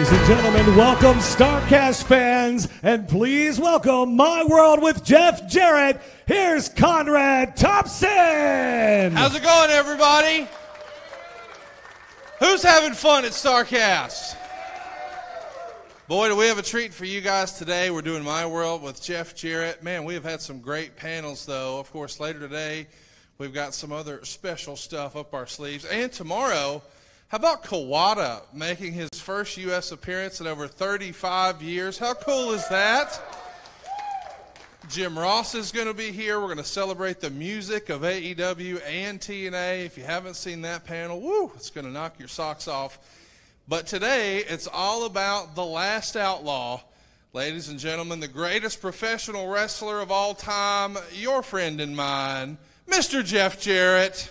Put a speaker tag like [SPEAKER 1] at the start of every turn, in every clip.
[SPEAKER 1] Ladies and gentlemen, welcome Starrcast fans, and please welcome My World with Jeff Jarrett. Here's Conrad Thompson.
[SPEAKER 2] How's it going, everybody? Who's having fun at Starrcast? Boy, do we have a treat for you guys today. We're doing My World with Jeff Jarrett. Man, we have had some great panels, though. Of course, later today, we've got some other special stuff up our sleeves. And tomorrow, how about Kawada making his first U.S. appearance in over 35 years? How cool is that? Jim Ross is going to be here. We're going to celebrate the music of AEW and TNA. If you haven't seen that panel, woo, it's going to knock your socks off. But today, it's all about The Last Outlaw. Ladies and gentlemen, the greatest professional wrestler of all time, your friend and mine, Mr. Jeff Jarrett.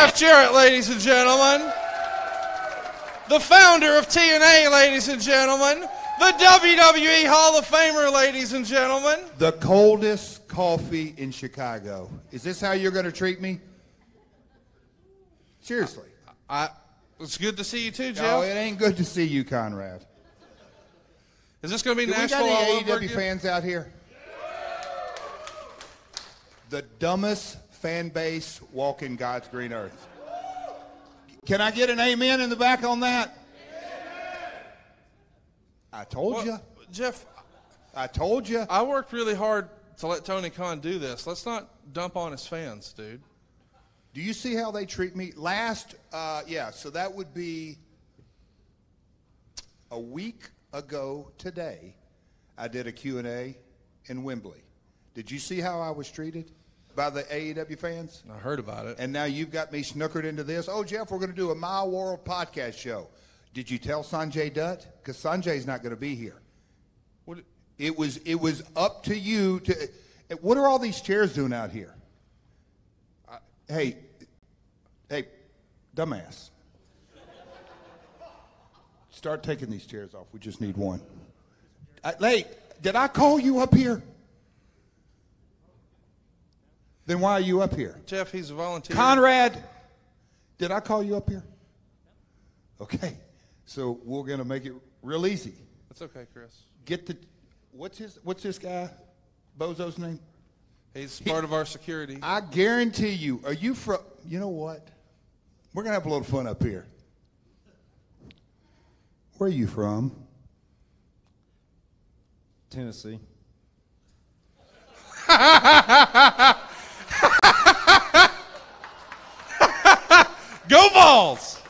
[SPEAKER 2] Jeff Jarrett, ladies and gentlemen. The founder of TNA, ladies and gentlemen. The WWE Hall of Famer, ladies and gentlemen.
[SPEAKER 3] The coldest coffee in Chicago. Is this how you're going to treat me? Seriously.
[SPEAKER 2] I, it's good to see you too, Jeff.
[SPEAKER 3] No, it ain't good to see you, Conrad.
[SPEAKER 2] Is this going to be
[SPEAKER 3] Do we got
[SPEAKER 2] Nashville
[SPEAKER 3] any AEW fans out here? The dumbest fan base walking God's green earth. Can I get an amen in the back on that? I told
[SPEAKER 2] Well,
[SPEAKER 3] you.
[SPEAKER 2] Jeff,
[SPEAKER 3] I told you.
[SPEAKER 2] I worked really hard to let Tony Khan do this. Let's not dump on his fans, dude.
[SPEAKER 3] Do you see how they treat me? Last, uh, yeah, so that would be a week ago today. I did a Q&A in Wembley. Did you see how I was treated by the AEW fans?
[SPEAKER 2] I heard about it.
[SPEAKER 3] And now you've got me snookered into this. Oh, Jeff, we're going to do a My World podcast show. Did you tell Sanjay Dutt? Because Sanjay's not going to be here.
[SPEAKER 2] What,
[SPEAKER 3] It was it was up to you to. What are all these chairs doing out here? I- hey, hey, dumbass. Start taking these chairs off. We just need one. I, hey, did I call you up here? Then why are you up here?
[SPEAKER 2] Jeff, he's a volunteer.
[SPEAKER 3] Conrad, did I call you up here? Okay, so we're gonna make it real easy.
[SPEAKER 2] That's okay, Chris.
[SPEAKER 3] Get the what's his what's this guy Bozo's name?
[SPEAKER 2] He's part of our security.
[SPEAKER 3] I guarantee you. Are you from? You know what? We're gonna have a little fun up here. Where are you from?
[SPEAKER 4] Tennessee.
[SPEAKER 2] Go balls!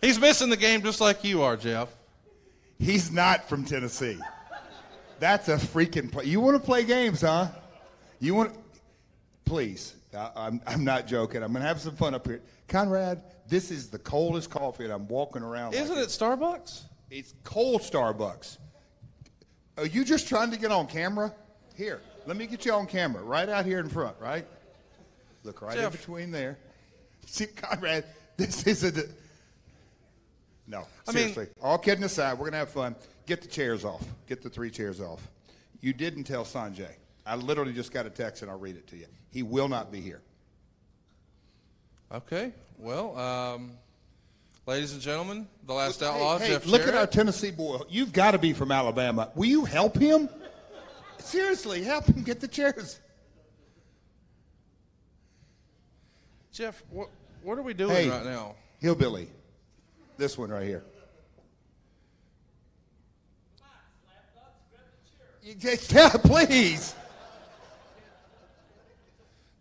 [SPEAKER 2] He's missing the game just like you are, Jeff.
[SPEAKER 3] He's not from Tennessee. That's a freaking play. You want to play games, huh? You want? Please, I, I'm I'm not joking. I'm gonna have some fun up here. Conrad, this is the coldest coffee, and I'm walking around.
[SPEAKER 2] Isn't it Starbucks?
[SPEAKER 3] It's cold Starbucks. Are you just trying to get on camera? Here, let me get you on camera, right out here in front, right? Look right
[SPEAKER 2] Jeff.
[SPEAKER 3] in between there. See, Conrad, this is a. No,
[SPEAKER 2] I mean-
[SPEAKER 3] seriously. all kidding aside, we're gonna have fun. Get the chairs off. Get the three chairs off. You didn't tell Sanjay. I literally just got a text, and I'll read it to you. He will not be here.
[SPEAKER 2] Okay. Well, um, ladies and gentlemen, the last
[SPEAKER 3] Hey,
[SPEAKER 2] outlaw,
[SPEAKER 3] hey,
[SPEAKER 2] Jeff
[SPEAKER 3] look at our Tennessee boy. You've got to be from Alabama. Will you help him? Seriously, help him get the chairs.
[SPEAKER 2] Jeff, what, what are we doing
[SPEAKER 3] Hey.
[SPEAKER 2] right now?
[SPEAKER 3] Hillbilly. This one right here. Yeah, please.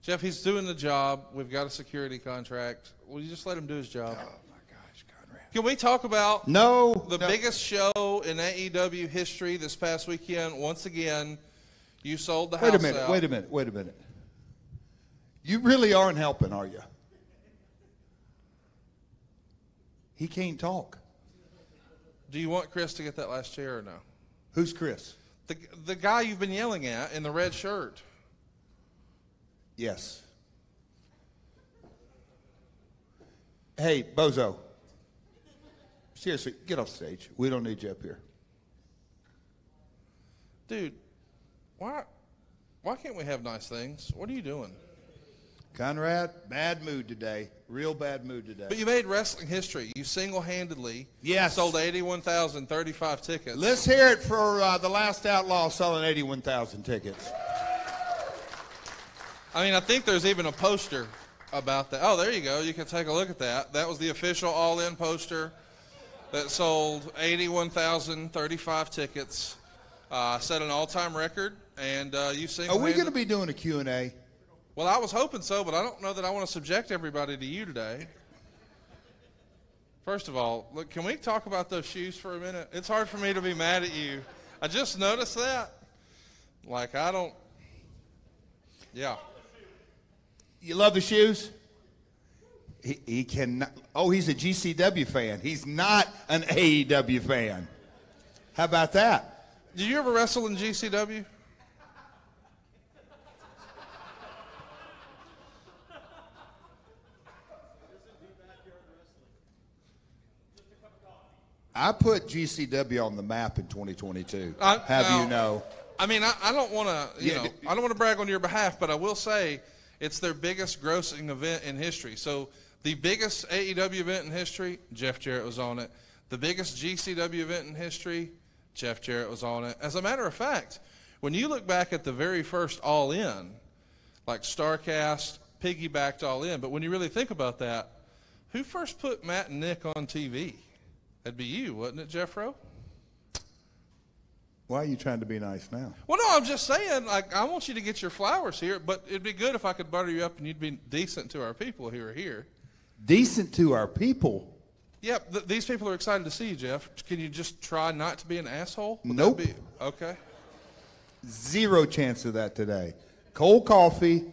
[SPEAKER 2] Jeff, he's doing the job. We've got a security contract. Will you just let him do his job?
[SPEAKER 3] Oh my gosh, Conrad.
[SPEAKER 2] Can we talk about
[SPEAKER 3] No.
[SPEAKER 2] the
[SPEAKER 3] no.
[SPEAKER 2] biggest show in AEW history this past weekend? Once again, you sold the house
[SPEAKER 3] Wait a minute.
[SPEAKER 2] out.
[SPEAKER 3] Wait a minute. Wait a minute. You really aren't helping, are you? He can't talk.
[SPEAKER 2] Do you want Chris to get that last chair or no?
[SPEAKER 3] Who's Chris?
[SPEAKER 2] The, the guy you've been yelling at in the red shirt.
[SPEAKER 3] Yes. Hey, Bozo. Seriously, get off stage. We don't need you up here.
[SPEAKER 2] Dude, why, why can't we have nice things? What are you doing?
[SPEAKER 3] Conrad, bad mood today. Real bad mood today.
[SPEAKER 2] But you made wrestling history. You single-handedly
[SPEAKER 3] Yes.
[SPEAKER 2] sold 81,035 tickets.
[SPEAKER 3] Let's hear it for uh, the last outlaw selling 81,000 tickets.
[SPEAKER 2] I mean, I think there's even a poster about that. Oh, there you go. You can take a look at that. That was the official all-in poster that sold 81,035 tickets, uh, set an all-time record, and uh, you single.
[SPEAKER 3] Are we going to be doing a Q&A?
[SPEAKER 2] Well, I was hoping so, but I don't know that I want to subject everybody to you today. First of all, look, can we talk about those shoes for a minute? It's hard for me to be mad at you. I just noticed that. Like, I don't. Yeah.
[SPEAKER 3] You love the shoes? He, he cannot. Oh, he's a GCW fan. He's not an AEW fan. How about that?
[SPEAKER 2] Did you ever wrestle in GCW?
[SPEAKER 3] I put GCW on the map in 2022.
[SPEAKER 2] I-
[SPEAKER 3] Have
[SPEAKER 2] now-
[SPEAKER 3] you know?
[SPEAKER 2] I mean, I, I don't want to, you
[SPEAKER 3] Yeah,
[SPEAKER 2] know,
[SPEAKER 3] d-
[SPEAKER 2] I don't want to brag on your behalf, but I will say it's their biggest grossing event in history. So the biggest AEW event in history, Jeff Jarrett was on it. The biggest GCW event in history, Jeff Jarrett was on it. As a matter of fact, when you look back at the very first All In, like Starrcast, piggybacked All In, but when you really think about that, who first put Matt and Nick on TV? That'd be you, wouldn't it, Jeff Rowe?
[SPEAKER 3] Why are you trying to be nice now?
[SPEAKER 2] Well, no, I'm just saying, like, I want you to get your flowers here, but it'd be good if I could butter you up and you'd be decent to our people who are here.
[SPEAKER 3] Decent to our people.
[SPEAKER 2] Yep, th- these people are excited to see you, Jeff. Can you just try not to be an asshole? Would
[SPEAKER 3] Nope.
[SPEAKER 2] be- okay.
[SPEAKER 3] Zero chance of that today. Cold coffee.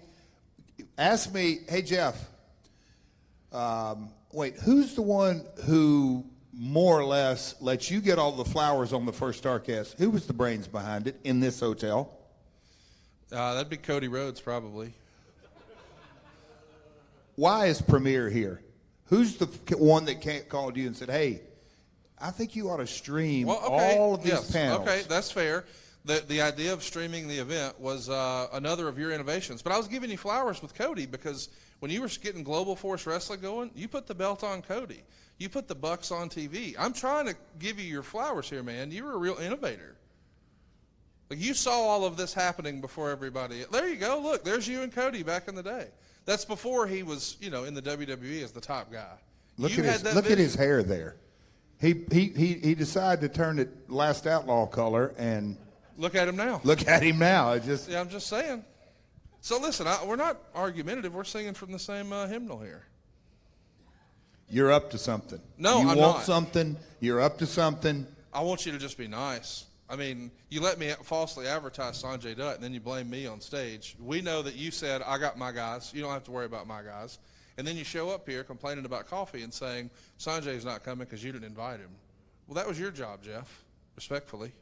[SPEAKER 3] Ask me, hey Jeff. Um, wait, who's the one who more or less lets you get all the flowers on the first Starrcast? Who was the brains behind it in this hotel?
[SPEAKER 2] Uh, that'd be Cody Rhodes, probably.
[SPEAKER 3] Why is Premier here? Who's the one that ca- called you and said, "Hey, I think you ought to stream
[SPEAKER 2] Well, okay.
[SPEAKER 3] all of these
[SPEAKER 2] yes.
[SPEAKER 3] panels"?
[SPEAKER 2] Okay, that's fair. The, the idea of streaming the event was uh, another of your innovations. But I was giving you flowers with Cody because when you were getting Global Force Wrestling going, you put the belt on Cody. You put the Bucks on TV. I'm trying to give you your flowers here, man. You were a real innovator. Like you saw all of this happening before everybody. There you go. Look, there's you and Cody back in the day. That's before he was, you know, in the WWE as the top guy.
[SPEAKER 3] Look
[SPEAKER 2] you
[SPEAKER 3] at
[SPEAKER 2] had
[SPEAKER 3] his
[SPEAKER 2] that
[SPEAKER 3] look at his hair there. He he he he decided to turn it last outlaw color and
[SPEAKER 2] Look at him now.
[SPEAKER 3] look at him now. It just
[SPEAKER 2] Yeah, I'm just saying. So listen, I, we're not argumentative. We're singing from the same uh, hymnal here.
[SPEAKER 3] you're up to something.
[SPEAKER 2] No,
[SPEAKER 3] you
[SPEAKER 2] I'm
[SPEAKER 3] want
[SPEAKER 2] not.
[SPEAKER 3] something. You're up to something.
[SPEAKER 2] I want you to just be nice. I mean, you let me falsely advertise Sanjay Dutt, and then you blame me on stage. We know that you said, I got my guys. You don't have to worry about my guys. And then you show up here complaining about coffee and saying, Sanjay's not coming because you didn't invite him. Well, that was your job, Jeff, respectfully.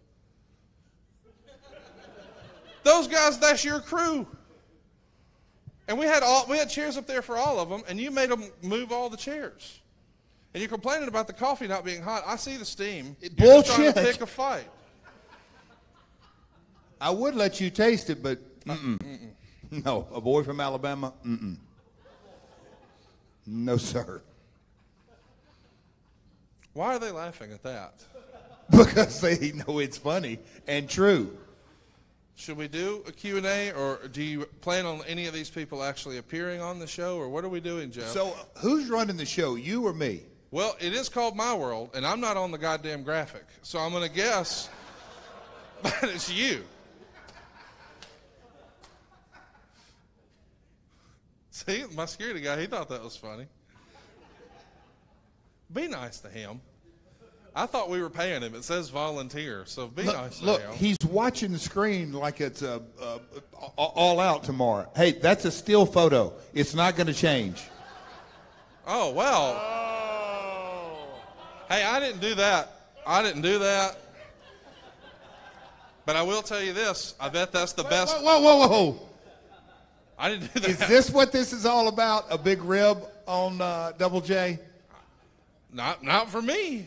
[SPEAKER 2] Those guys, that's your crew. And we had all we had chairs up there for all of them, and you made them move all the chairs. And you're complaining about the coffee not being hot. I see the steam. You're just trying to
[SPEAKER 3] Bullshit.
[SPEAKER 2] pick a fight.
[SPEAKER 3] I would let you taste it, but mm-mm. no. A boy from Alabama, mm-mm. no sir.
[SPEAKER 2] Why are they laughing at that?
[SPEAKER 3] Because they know it's funny and true.
[SPEAKER 2] Should we do a Q&A, or do you plan on any of these people actually appearing on the show, or what are we doing, Jeff?
[SPEAKER 3] So who's running the show? You or me?
[SPEAKER 2] well, it is called My World, and I'm not on the goddamn graphic, so I'm going to guess that it's you. See, my security guy, he thought that was funny. Be nice to him. I thought we were paying him. It says volunteer, so be
[SPEAKER 3] Look,
[SPEAKER 2] nice
[SPEAKER 3] look,
[SPEAKER 2] him.
[SPEAKER 3] he's watching the screen like it's a, a, a- all out tomorrow. Hey, that's a still photo. It's not going to change.
[SPEAKER 2] Oh, well. Hey, I didn't do that. I didn't do that. But I will tell you this. I bet that's the best.
[SPEAKER 3] Whoa, whoa, whoa, whoa.
[SPEAKER 2] I didn't do that.
[SPEAKER 3] Is this what this is all about? A big rib on uh, Double J?
[SPEAKER 2] Not, not for me.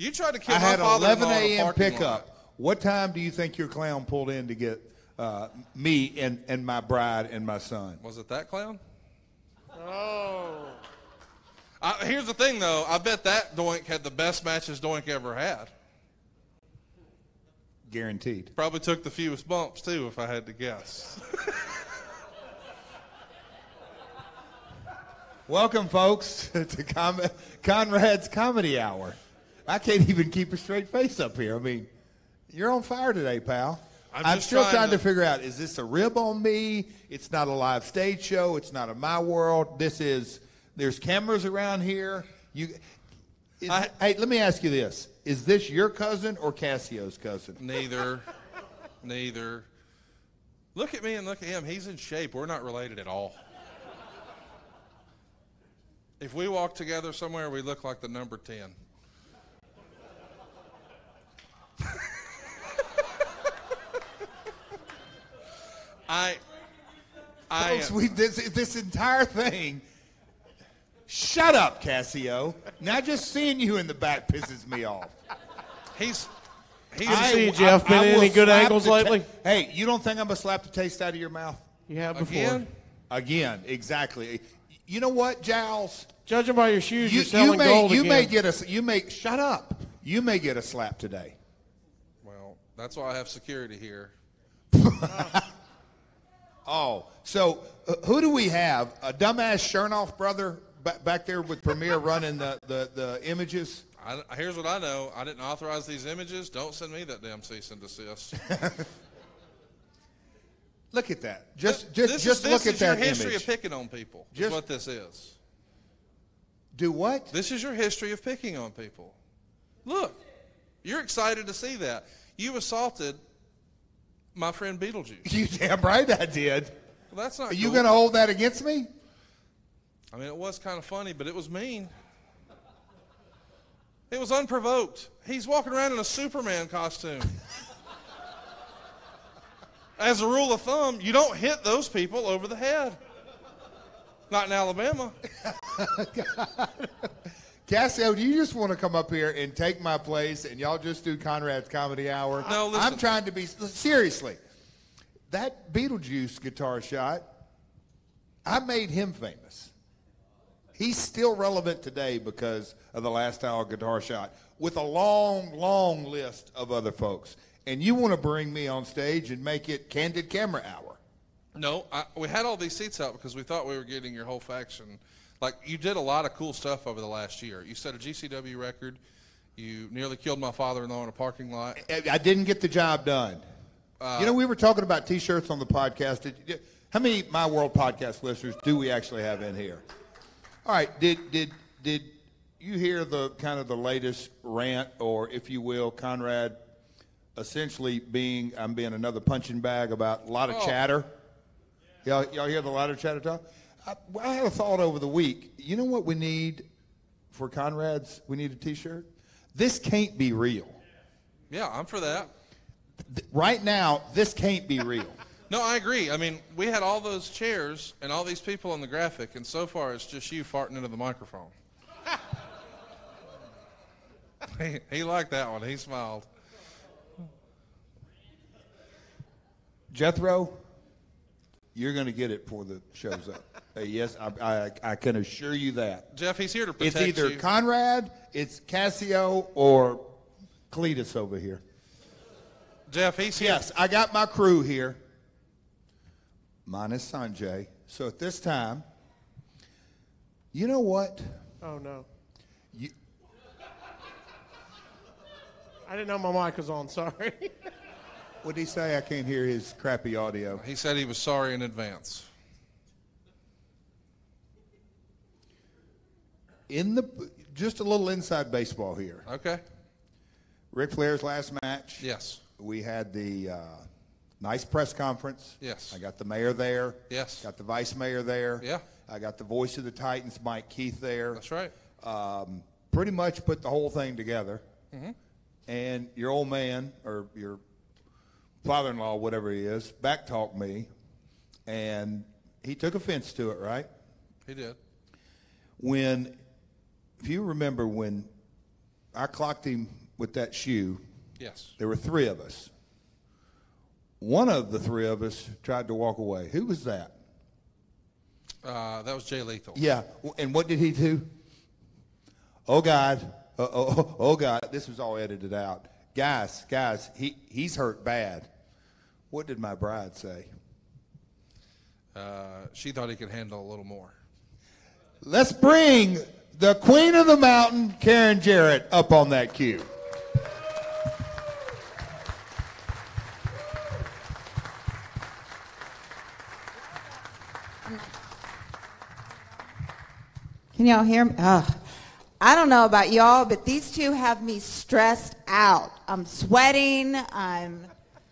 [SPEAKER 2] You tried to kill
[SPEAKER 3] I
[SPEAKER 2] my
[SPEAKER 3] had
[SPEAKER 2] father
[SPEAKER 3] 11
[SPEAKER 2] in a
[SPEAKER 3] a.m.
[SPEAKER 2] parking lot.
[SPEAKER 3] pickup. What time do you think your clown pulled in to get uh, me and, and my bride and my son?
[SPEAKER 2] Was it that clown? Oh. here's the thing, though. I bet that Doink had the best matches Doink ever had.
[SPEAKER 3] Guaranteed.
[SPEAKER 2] Probably took the fewest bumps, too, if I had to guess.
[SPEAKER 3] Welcome, folks, to Com- Conrad's Comedy Hour. I can't even keep a straight face up here. I mean, you're on fire today, pal.
[SPEAKER 2] I'm
[SPEAKER 3] I'm, still
[SPEAKER 2] trying
[SPEAKER 3] trying to,
[SPEAKER 2] to-
[SPEAKER 3] figure out is this a rib on me? It's not a live stage show. It's not a My World. This is, there's cameras around here. You, is,
[SPEAKER 2] I-
[SPEAKER 3] hey, let me ask you this. Is this your cousin or Cassio's cousin?
[SPEAKER 2] Neither. Neither. Look at me and look at him. He's in shape. We're not related at all. If we walk together somewhere, we look like the number 10. I. I.
[SPEAKER 3] Folks, we, this, this entire thing. Shut up, Cassio. Now just seeing you in the back pisses me off.
[SPEAKER 2] He's. He's.
[SPEAKER 3] I-
[SPEAKER 4] see you, Jeff. Been
[SPEAKER 3] I
[SPEAKER 4] in
[SPEAKER 3] will
[SPEAKER 4] any good angles
[SPEAKER 3] the ta-
[SPEAKER 4] lately?
[SPEAKER 3] hey, you don't think I'm gonna slap the taste out of your mouth?
[SPEAKER 4] You have before.
[SPEAKER 2] Again?
[SPEAKER 3] Again, exactly. You know what, Giles?
[SPEAKER 4] Judging by your shoes,
[SPEAKER 3] You,
[SPEAKER 4] are selling
[SPEAKER 3] you may
[SPEAKER 4] gold
[SPEAKER 3] you
[SPEAKER 4] again.
[SPEAKER 3] may get a you may shut up. You may get a slap today.
[SPEAKER 2] That's why I have security here.
[SPEAKER 3] Oh, so uh, who do we have? A dumbass Chernoff brother ba- back there with Premier running the, the, the images.
[SPEAKER 2] I, here's what I know. I didn't authorize these images. Don't send me that damn cease and desist.
[SPEAKER 3] Look at that. Just just
[SPEAKER 2] this
[SPEAKER 3] just
[SPEAKER 2] is,
[SPEAKER 3] look
[SPEAKER 2] this
[SPEAKER 3] at
[SPEAKER 2] is your history
[SPEAKER 3] image.
[SPEAKER 2] of picking on people. Is what this is.
[SPEAKER 3] Do what?
[SPEAKER 2] This is your history of picking on people. Look, you're excited to see that. You assaulted my friend Beetlejuice.
[SPEAKER 3] You damn right I did.
[SPEAKER 2] Well, that's not.
[SPEAKER 3] Are you
[SPEAKER 2] cool.
[SPEAKER 3] going to hold that against me?
[SPEAKER 2] I mean, it was kind of funny, but it was mean. It was unprovoked. He's walking around in a Superman costume. As a rule of thumb, you don't hit those people over the head. Not in Alabama.
[SPEAKER 3] Cassio, do you just want to come up here and take my place and y'all just do Conrad's Comedy Hour?
[SPEAKER 2] No, listen.
[SPEAKER 3] I'm trying to be seriously. That Beetlejuice guitar shot, I made him famous. He's still relevant today because of the last hour guitar shot with a long, long list of other folks. And you want to bring me on stage and make it Candid Camera Hour.
[SPEAKER 2] No, I, we had all these seats out because we thought we were getting your whole faction. Like you did a lot of cool stuff over the last year. You set a GCW record. You nearly killed my father-in-law in a parking lot.
[SPEAKER 3] I didn't get the job done. Uh, you know, we were talking about T-shirts on the podcast. How many My World podcast listeners do we actually have in here? All right. Did did did you hear the kind of the latest rant, or if you will, Conrad, essentially being I'm being another punching bag about a lot of
[SPEAKER 2] Oh.
[SPEAKER 3] chatter. Y'all, y'all hear the lot of chatter talk? I, I had a thought over the week. You know what we need for Conrad's? We need a T-shirt. This can't be real.
[SPEAKER 2] Yeah, I'm for that.
[SPEAKER 3] Th- right now, this can't be real.
[SPEAKER 2] No, I agree. I mean, we had all those chairs and all these people on the graphic, and so far it's just you farting into the microphone. he, he liked that one. He smiled.
[SPEAKER 3] Jethro, you're going to get it before the show's up. Uh, yes, I, I, I can assure you that.
[SPEAKER 2] Jeff, he's here to protect
[SPEAKER 3] It's either
[SPEAKER 2] you.
[SPEAKER 3] Conrad, it's Cassio, or Cletus over here.
[SPEAKER 2] Jeff, he's here.
[SPEAKER 3] Yes, I got my crew here, minus Sanjay. So at this time, you know what?
[SPEAKER 4] Oh no.
[SPEAKER 3] You,
[SPEAKER 4] I didn't know my mic was on. Sorry.
[SPEAKER 3] what did he say? I can't hear his crappy audio.
[SPEAKER 2] He said he was sorry in advance.
[SPEAKER 3] In the just a little inside baseball here.
[SPEAKER 2] Okay?
[SPEAKER 3] Ric Flair's last match.
[SPEAKER 2] Yes.
[SPEAKER 3] We had the uh, nice press conference.
[SPEAKER 2] Yes.
[SPEAKER 3] I got the mayor there.
[SPEAKER 2] Yes.
[SPEAKER 3] Got the vice mayor there.
[SPEAKER 2] Yeah.
[SPEAKER 3] I got the voice of the Titans, Mike Keith there.
[SPEAKER 2] That's right.
[SPEAKER 3] Um, pretty much put the whole thing together.
[SPEAKER 2] Mm-hmm.
[SPEAKER 3] and your old man or your father-in-law, whatever he is, backtalked me, and he took offense to it, right?
[SPEAKER 2] He did.
[SPEAKER 3] When, if you remember when I clocked him with that shoe,
[SPEAKER 2] Yes.
[SPEAKER 3] there were three of us. One of the three of us tried to walk away. Who was that?
[SPEAKER 2] Uh, that was Jay Lethal.
[SPEAKER 3] Yeah, and what did he do? Oh God, oh, oh, oh God, this was all edited out. Guys, guys, he, he's hurt bad. What did my bride say?
[SPEAKER 2] Uh, she thought he could handle a little more.
[SPEAKER 3] Let's bring the queen of the mountain, Karen Jarrett, up on that cue.
[SPEAKER 5] Can y'all hear me? Ugh. I don't know about y'all, but these two have me stressed out. I'm sweating. I'm.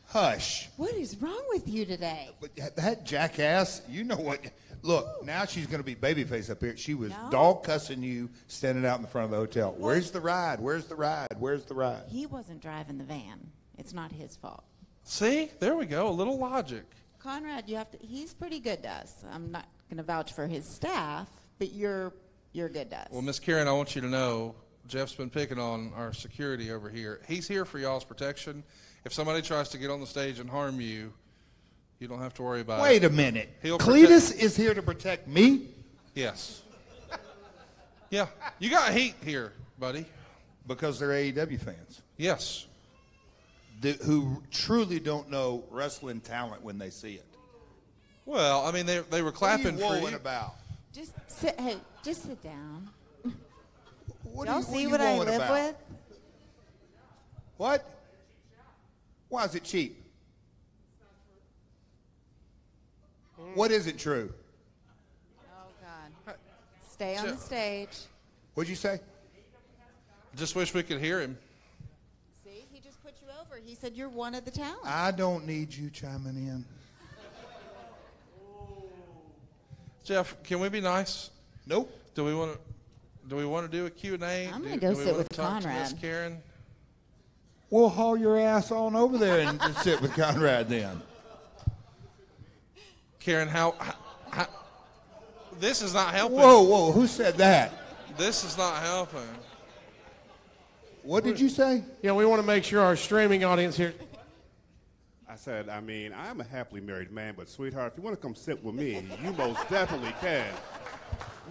[SPEAKER 3] Hush.
[SPEAKER 5] What is wrong with you today?
[SPEAKER 3] Uh, but that jackass, you know what? Look, now she's going to be babyface up here. She was
[SPEAKER 5] No.
[SPEAKER 3] dog cussing you standing out in the front of the hotel. Where's the ride? Where's the ride? Where's the ride?
[SPEAKER 5] He wasn't driving the van. It's not his fault.
[SPEAKER 2] See, there we go. A little logic.
[SPEAKER 5] Conrad, you have to. He's pretty good to us. I'm not going to vouch for his staff, but you're you're good to us.
[SPEAKER 2] Well, Miss Karen, I want you to know Jeff's been picking on our security over here. He's here for y'all's protection. If somebody tries to get on the stage and harm you, you don't have to worry about
[SPEAKER 3] Wait
[SPEAKER 2] it.
[SPEAKER 3] Wait a minute.
[SPEAKER 2] He'll
[SPEAKER 3] Cletus is here to protect me
[SPEAKER 2] Yes. Yeah, you got heat here, buddy.
[SPEAKER 3] because they're AEW fans
[SPEAKER 2] Yes.
[SPEAKER 3] th- who truly don't know wrestling talent when they see it.
[SPEAKER 2] Well, I mean, they they were clapping
[SPEAKER 3] what are you
[SPEAKER 2] for you.
[SPEAKER 3] about?
[SPEAKER 5] just sit. Hey, just sit down.
[SPEAKER 3] What
[SPEAKER 5] y'all
[SPEAKER 3] you,
[SPEAKER 5] see
[SPEAKER 3] you
[SPEAKER 5] what I live
[SPEAKER 3] about?
[SPEAKER 5] with?
[SPEAKER 3] What? Why is it cheap? Mm. What isn't true?
[SPEAKER 5] Oh God. Stay on the stage.
[SPEAKER 3] What'd you say?
[SPEAKER 2] Just wish we could hear him.
[SPEAKER 5] See, he just put you over. He said you're one of the talent.
[SPEAKER 3] I don't need you chiming in.
[SPEAKER 2] Jeff, can we be nice?
[SPEAKER 3] Nope.
[SPEAKER 2] Do we want to? Do we want to do a Q and A?
[SPEAKER 5] I'm gonna go
[SPEAKER 2] do
[SPEAKER 5] sit with
[SPEAKER 2] talk Miss
[SPEAKER 5] Conrad.
[SPEAKER 2] Karen.
[SPEAKER 3] We'll haul your ass on over there and just sit with Conrad then.
[SPEAKER 2] Karen, how, how, how? This is not helping.
[SPEAKER 3] Whoa, whoa, who said that?
[SPEAKER 2] This is not helping.
[SPEAKER 3] What did you say?
[SPEAKER 4] Yeah, we want to make sure our streaming audience here.
[SPEAKER 6] I said, I mean, I'm a happily married man, but sweetheart, if you want to come sit with me, you most definitely can.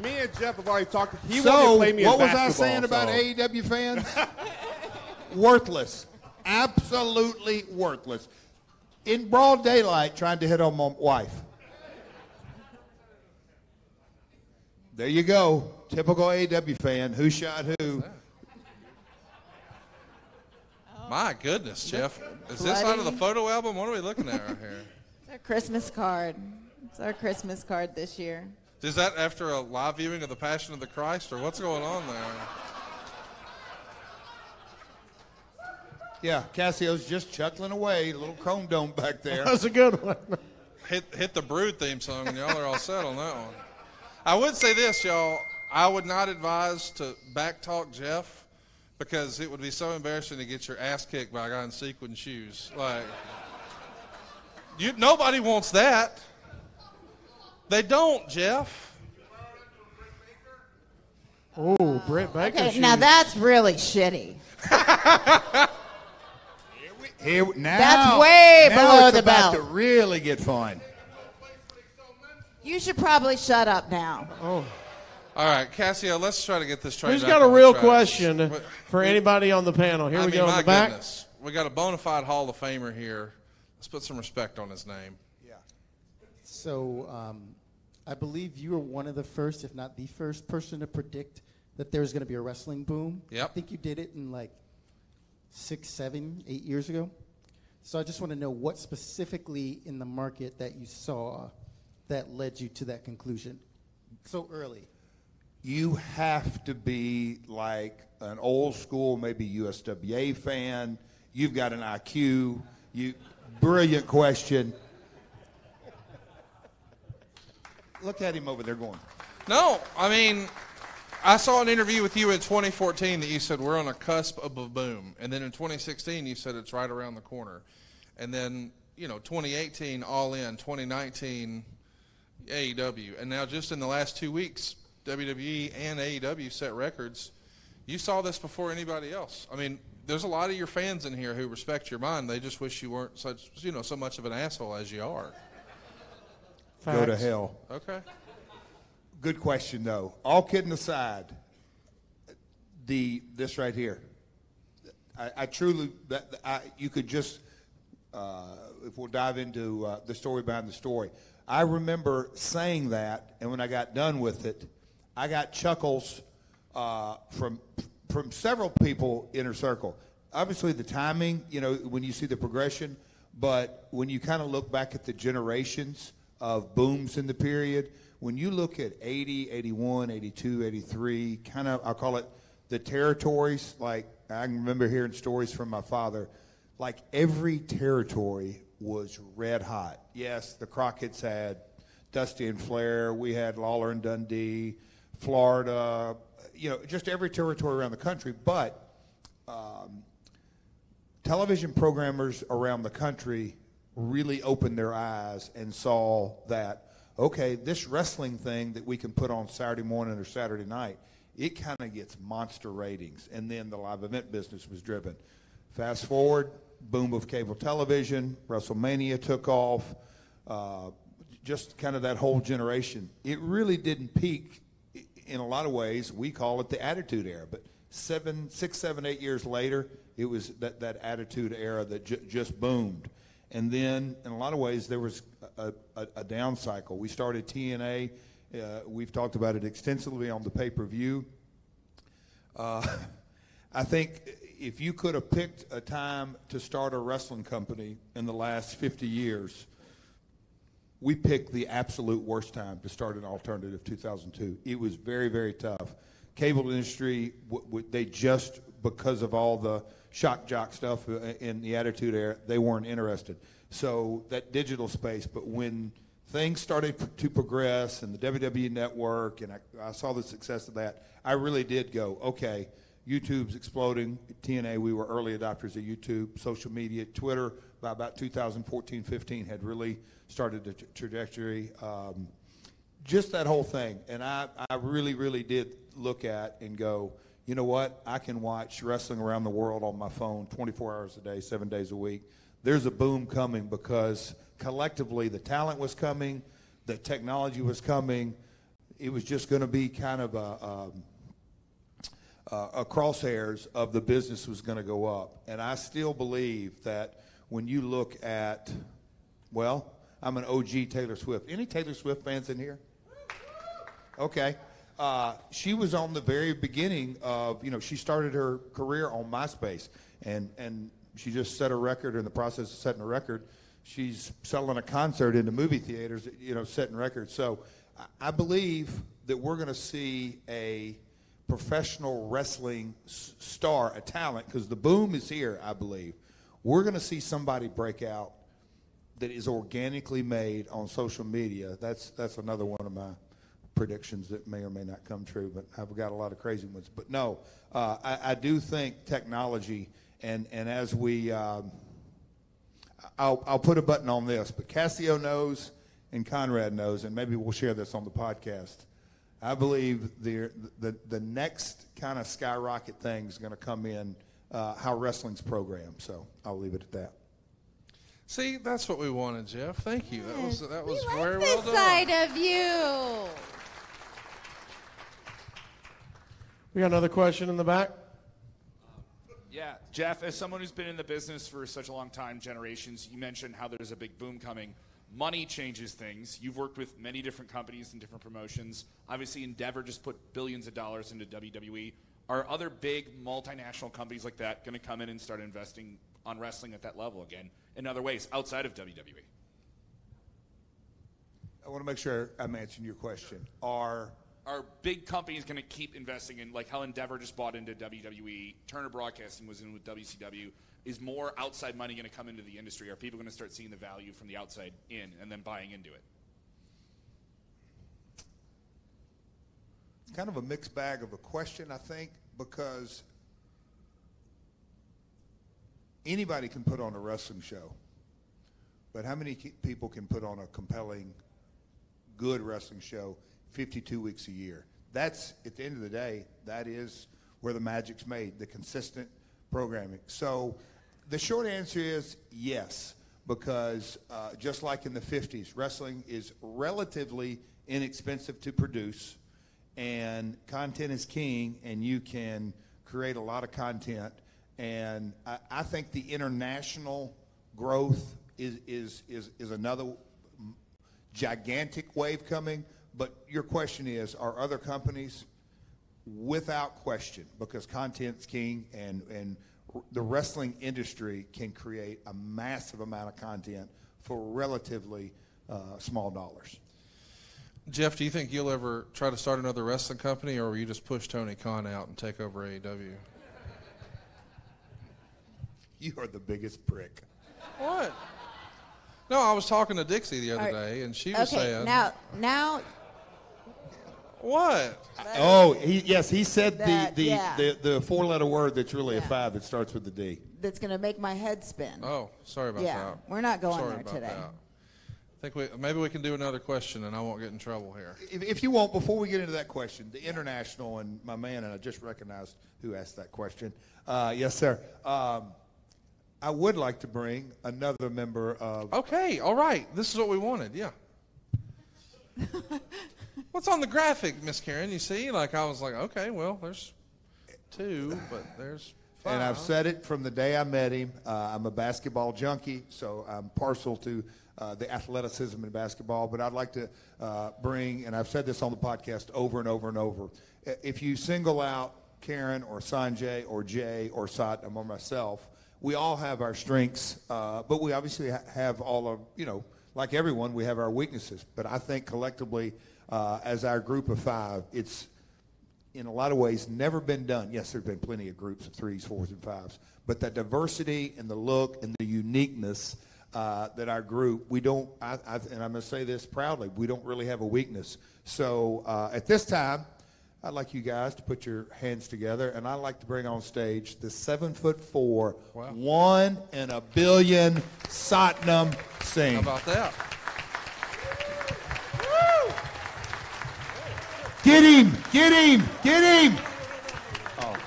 [SPEAKER 6] Me and Jeff have already talked. He wanted
[SPEAKER 3] so,
[SPEAKER 6] to play me in
[SPEAKER 3] what was I
[SPEAKER 6] basketball,
[SPEAKER 3] saying about
[SPEAKER 6] so-
[SPEAKER 3] AEW fans? worthless. Absolutely worthless. In broad daylight, trying to hit on my wife. There you go. Typical AEW fan. Who shot who? Oh.
[SPEAKER 2] My goodness, Jeff. Is this out of the photo album? What are we looking at right here?
[SPEAKER 5] It's our Christmas card. It's our Christmas card this year.
[SPEAKER 2] Is that after a live viewing of The Passion of the Christ, or what's going on there?
[SPEAKER 3] Yeah, Cassio's just chuckling away. A little chrome dome back there.
[SPEAKER 4] That's a good one.
[SPEAKER 2] Hit hit the Brood theme song, and y'all are all set on that one. I would say this, y'all. I would not advise to backtalk Jeff because it would be so embarrassing to get your ass kicked by a guy in sequin shoes. Like, you nobody wants that. They don't, Jeff.
[SPEAKER 4] Oh, Britt Baker.
[SPEAKER 5] Okay,
[SPEAKER 4] shoes.
[SPEAKER 5] now that's really shitty.
[SPEAKER 3] Here, we now,
[SPEAKER 5] That's way
[SPEAKER 3] now
[SPEAKER 5] below
[SPEAKER 3] it's
[SPEAKER 5] the
[SPEAKER 3] about
[SPEAKER 5] belt.
[SPEAKER 3] to really get fun.
[SPEAKER 5] You should probably shut up now. Oh.
[SPEAKER 2] All right, Cassio, let's try to get this train.
[SPEAKER 4] Who's
[SPEAKER 2] back
[SPEAKER 4] got a real question
[SPEAKER 2] But-
[SPEAKER 4] for anybody on the panel? Here
[SPEAKER 2] I
[SPEAKER 4] we
[SPEAKER 2] mean,
[SPEAKER 4] go in
[SPEAKER 2] my
[SPEAKER 4] the back.
[SPEAKER 2] goodness, we got a bona fide Hall of Famer here. Let's put some respect on his name. Yeah.
[SPEAKER 7] So um, I believe you were one of the first, if not the first person to predict that there was going to be a wrestling boom.
[SPEAKER 2] Yep.
[SPEAKER 7] I think you did it in like six, seven, eight years ago. So I just want to know what specifically in the market that you saw that led you to that conclusion so early.
[SPEAKER 3] You have to be like an old school, maybe USWA fan. You've got an IQ. You brilliant question. Look at him over there going.
[SPEAKER 2] No, I mean, I saw an interview with you in 2014 that you said we're on a cusp of a boom, and then in 2016 you said it's right around the corner, and then you know 2018 all in, 2019 AEW, and now just in the last two weeks WWE and AEW set records. You saw this before anybody else. I mean, there's a lot of your fans in here who respect your mind. They just wish you weren't such you know so much of an asshole as you are.
[SPEAKER 3] Go to hell.
[SPEAKER 2] Okay.
[SPEAKER 3] Good question, though. All kidding aside, the this right here, I, I truly that I, you could just uh, if we'll dive into uh, the story behind the story. I remember saying that, and when I got done with it, I got chuckles uh, from from several people inner circle. Obviously, the timing, you know, when you see the progression, but when you kind of look back at the generations of booms in the period, when you look at 80, 81, 82, 83, kind of, I'll call it the territories, like I remember hearing stories from my father, like every territory was red hot. Yes, the Crockett's had Dusty and Flair, we had Lawler and Dundee, Florida, you know, just every territory around the country, but um, television programmers around the country really opened their eyes and saw that okay this wrestling thing that we can put on saturday morning or saturday night it kind of gets monster ratings. And then the live event business was driven. Fast forward boom of cable television wrestlemania took off uh, just kind of that whole generation. It really didn't peak in a lot of ways. We call it the attitude era but seven six seven eight years later it was that, that attitude era that ju- just boomed and then in a lot of ways there was a, a, a down cycle. We started tna uh, we've talked about it extensively on the pay-per-view. Uh, I think if you could have picked a time to start a wrestling company in the last 50 years, we picked the absolute worst time to start an alternative 2002 it was very very tough. Cable industry w- w- they just because of all the shock jock stuff uh, in the attitude era they weren't interested so that digital space but when things started to progress and the wwe network and I, I saw the success of that i really did go okay YouTube's exploding. TNA, we were early adopters of YouTube, social media, Twitter. By about 2014, 15, had really started the tra- trajectory. Um, just that whole thing, and I, I really, really did look at and go, you know what? I can watch wrestling around the world on my phone 24 hours a day, seven days a week. There's a boom coming because collectively the talent was coming, the technology was coming. It was just going to be kind of a. Um, uh, a crosshairs of the business was going to go up. And I still believe that when you look at, well, I'm an OG Taylor Swift. Any Taylor Swift fans in here? Okay. Uh, she was on the very beginning of, you know, she started her career on MySpace, and and she just set a record in the process of setting a record. She's selling a concert into movie theaters, you know, setting records. So I, believe that we're going to see a professional wrestling star, a talent, because the boom is here, I believe. We're going to see somebody break out that is organically made on social media. That's that's another one of my predictions that may or may not come true, but I've got a lot of crazy ones. But no, uh, I, I do think technology, and and as we, um, I'll I'll put a button on this, but Cassio knows and Conrad knows, and maybe we'll share this on the podcast. I believe the the, the next kind of skyrocket thing is going to come in uh, how wrestling's programmed. So I'll leave it at that.
[SPEAKER 2] See, that's what we wanted, Jeff. Thank you. That was that was
[SPEAKER 8] we like
[SPEAKER 2] very
[SPEAKER 8] this
[SPEAKER 2] well done.
[SPEAKER 8] side of you.
[SPEAKER 4] We got another question in the back.
[SPEAKER 9] Yeah, Jeff, as someone who's been in the business for such a long time, generations, you mentioned how there's a big boom coming. Money changes things. You've worked with many different companies and different promotions. Obviously, Endeavor just put billions of dollars into WWE. Are other big multinational companies like that going to come in and start investing on wrestling at that level again in other ways outside of? WWE?
[SPEAKER 3] I want to make sure I'm answering your question. Are
[SPEAKER 9] Are big companies going to keep investing in, like how Endeavor just bought into WWE, Turner Broadcasting was in with WCW? Is more outside money going to come into the industry? Are people going to start seeing the value from the outside in and then buying into it?
[SPEAKER 3] It's kind of a mixed bag of a question, I think, because anybody can put on a wrestling show, but how many people can put on a compelling, good wrestling show 52 weeks a year? That's, at the end of the day, that is where the magic's made, the consistent programming. So the short answer is yes, because uh, just like in the 50s, wrestling is relatively inexpensive to produce, and content is king, and you can create a lot of content. And I, I think the international growth is, is, is, is another gigantic wave coming. But your question is, are other companies? Without question, because content's king, and, and the wrestling industry can create a massive amount of content for relatively uh, small dollars.
[SPEAKER 2] Jeff, do you think you'll ever try to start another wrestling company, or will you just push Tony Khan out and take over AEW?
[SPEAKER 3] You are the biggest prick.
[SPEAKER 2] What? No, I was talking to Dixie the other
[SPEAKER 5] All right.
[SPEAKER 2] day, and she was
[SPEAKER 5] Okay,
[SPEAKER 2] saying,
[SPEAKER 5] now, now,
[SPEAKER 2] "What?
[SPEAKER 3] Oh, he, yes, he said
[SPEAKER 5] That-
[SPEAKER 3] the, the,
[SPEAKER 5] yeah.
[SPEAKER 3] the, the four-letter word that's really a
[SPEAKER 5] Yeah.
[SPEAKER 3] five that starts with the D.
[SPEAKER 5] that's going to make my head spin.
[SPEAKER 2] Oh, sorry about
[SPEAKER 5] Yeah,
[SPEAKER 2] that.
[SPEAKER 5] we're not going
[SPEAKER 2] sorry
[SPEAKER 5] there
[SPEAKER 2] about
[SPEAKER 5] today.
[SPEAKER 2] That. I think we maybe we can do another question, and I won't get in trouble here.
[SPEAKER 3] If, if you want, before we get into that question, the international and my man, and I just recognized who asked that question. Uh, yes, sir. Um, I would like to bring another member of.
[SPEAKER 2] Okay, all right. This is what we wanted. Yeah. What's on the graphic, Miss Karen? You see, like I was like, okay, well, there's two, but there's five.
[SPEAKER 3] And I've said it from the day I met him. Uh, I'm a basketball junkie, so I'm partial to uh, the athleticism in basketball. But I'd like to uh, bring, and I've said this on the podcast over and over and over. If you single out Karen or Sanjay or Jay or Satnam or myself, we all have our strengths, uh, but we obviously ha- have all of, you know, like everyone, we have our weaknesses. But I think collectively, uh, as our group of five, it's in a lot of ways never been done. Yes, there have been plenty of groups of threes, fours, and fives, but the diversity and the look and the uniqueness uh, that our group, we don't, I, I, and I'm going to say this proudly, we don't really have a weakness. So uh, at this time, I'd like you guys to put your hands together, and I'd like to bring on stage the seven foot four,
[SPEAKER 2] Wow.
[SPEAKER 3] one in a billion Satnam Singh.
[SPEAKER 2] How about that?
[SPEAKER 3] Get him! Get him! Get him! Oh.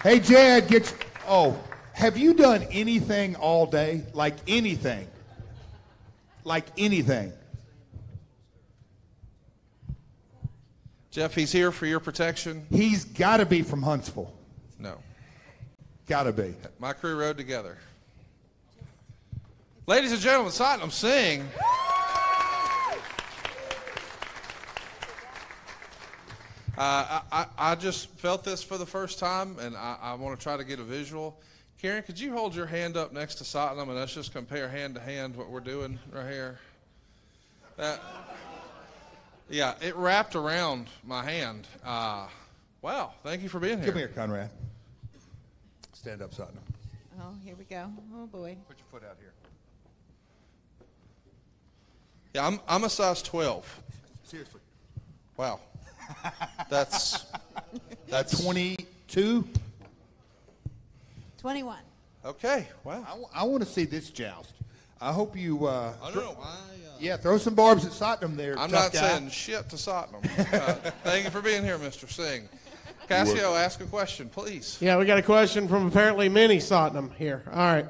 [SPEAKER 3] Hey, Jad, get. You, oh, have you done anything all day? Like anything? Like anything?
[SPEAKER 2] Jeff, he's here for your protection.
[SPEAKER 3] He's got to be from Huntsville.
[SPEAKER 2] No,
[SPEAKER 3] Got to be.
[SPEAKER 2] my crew rode together. Ladies and gentlemen, Satnam Singh. Uh, I, I, I just felt this for the first time, and I, I want to try to get a visual. Karen, could you hold your hand up next to Satnam, and let's just compare hand to hand what we're doing right here? That, yeah, it wrapped around my hand. Uh, wow, thank you for being here.
[SPEAKER 3] Come here, Conrad. Stand up, Satnam.
[SPEAKER 5] Oh, here we go. Oh, boy.
[SPEAKER 3] Put your foot out here.
[SPEAKER 2] Yeah, I'm, I'm a size 12.
[SPEAKER 3] Seriously.
[SPEAKER 2] Wow. That's
[SPEAKER 3] That's 22.
[SPEAKER 5] 21.
[SPEAKER 2] okay. Wow.
[SPEAKER 3] I, want to see this joust. I hope you. Uh,
[SPEAKER 2] I don't know. I, uh,
[SPEAKER 3] yeah, throw some barbs at Satnam there.
[SPEAKER 2] I'm not
[SPEAKER 3] guy.
[SPEAKER 2] saying shit to Satnam. Uh, thank you for being here, Mr. Singh. Cassio, ask a question, please.
[SPEAKER 4] Yeah, we got a question from apparently many Satnam here. All right.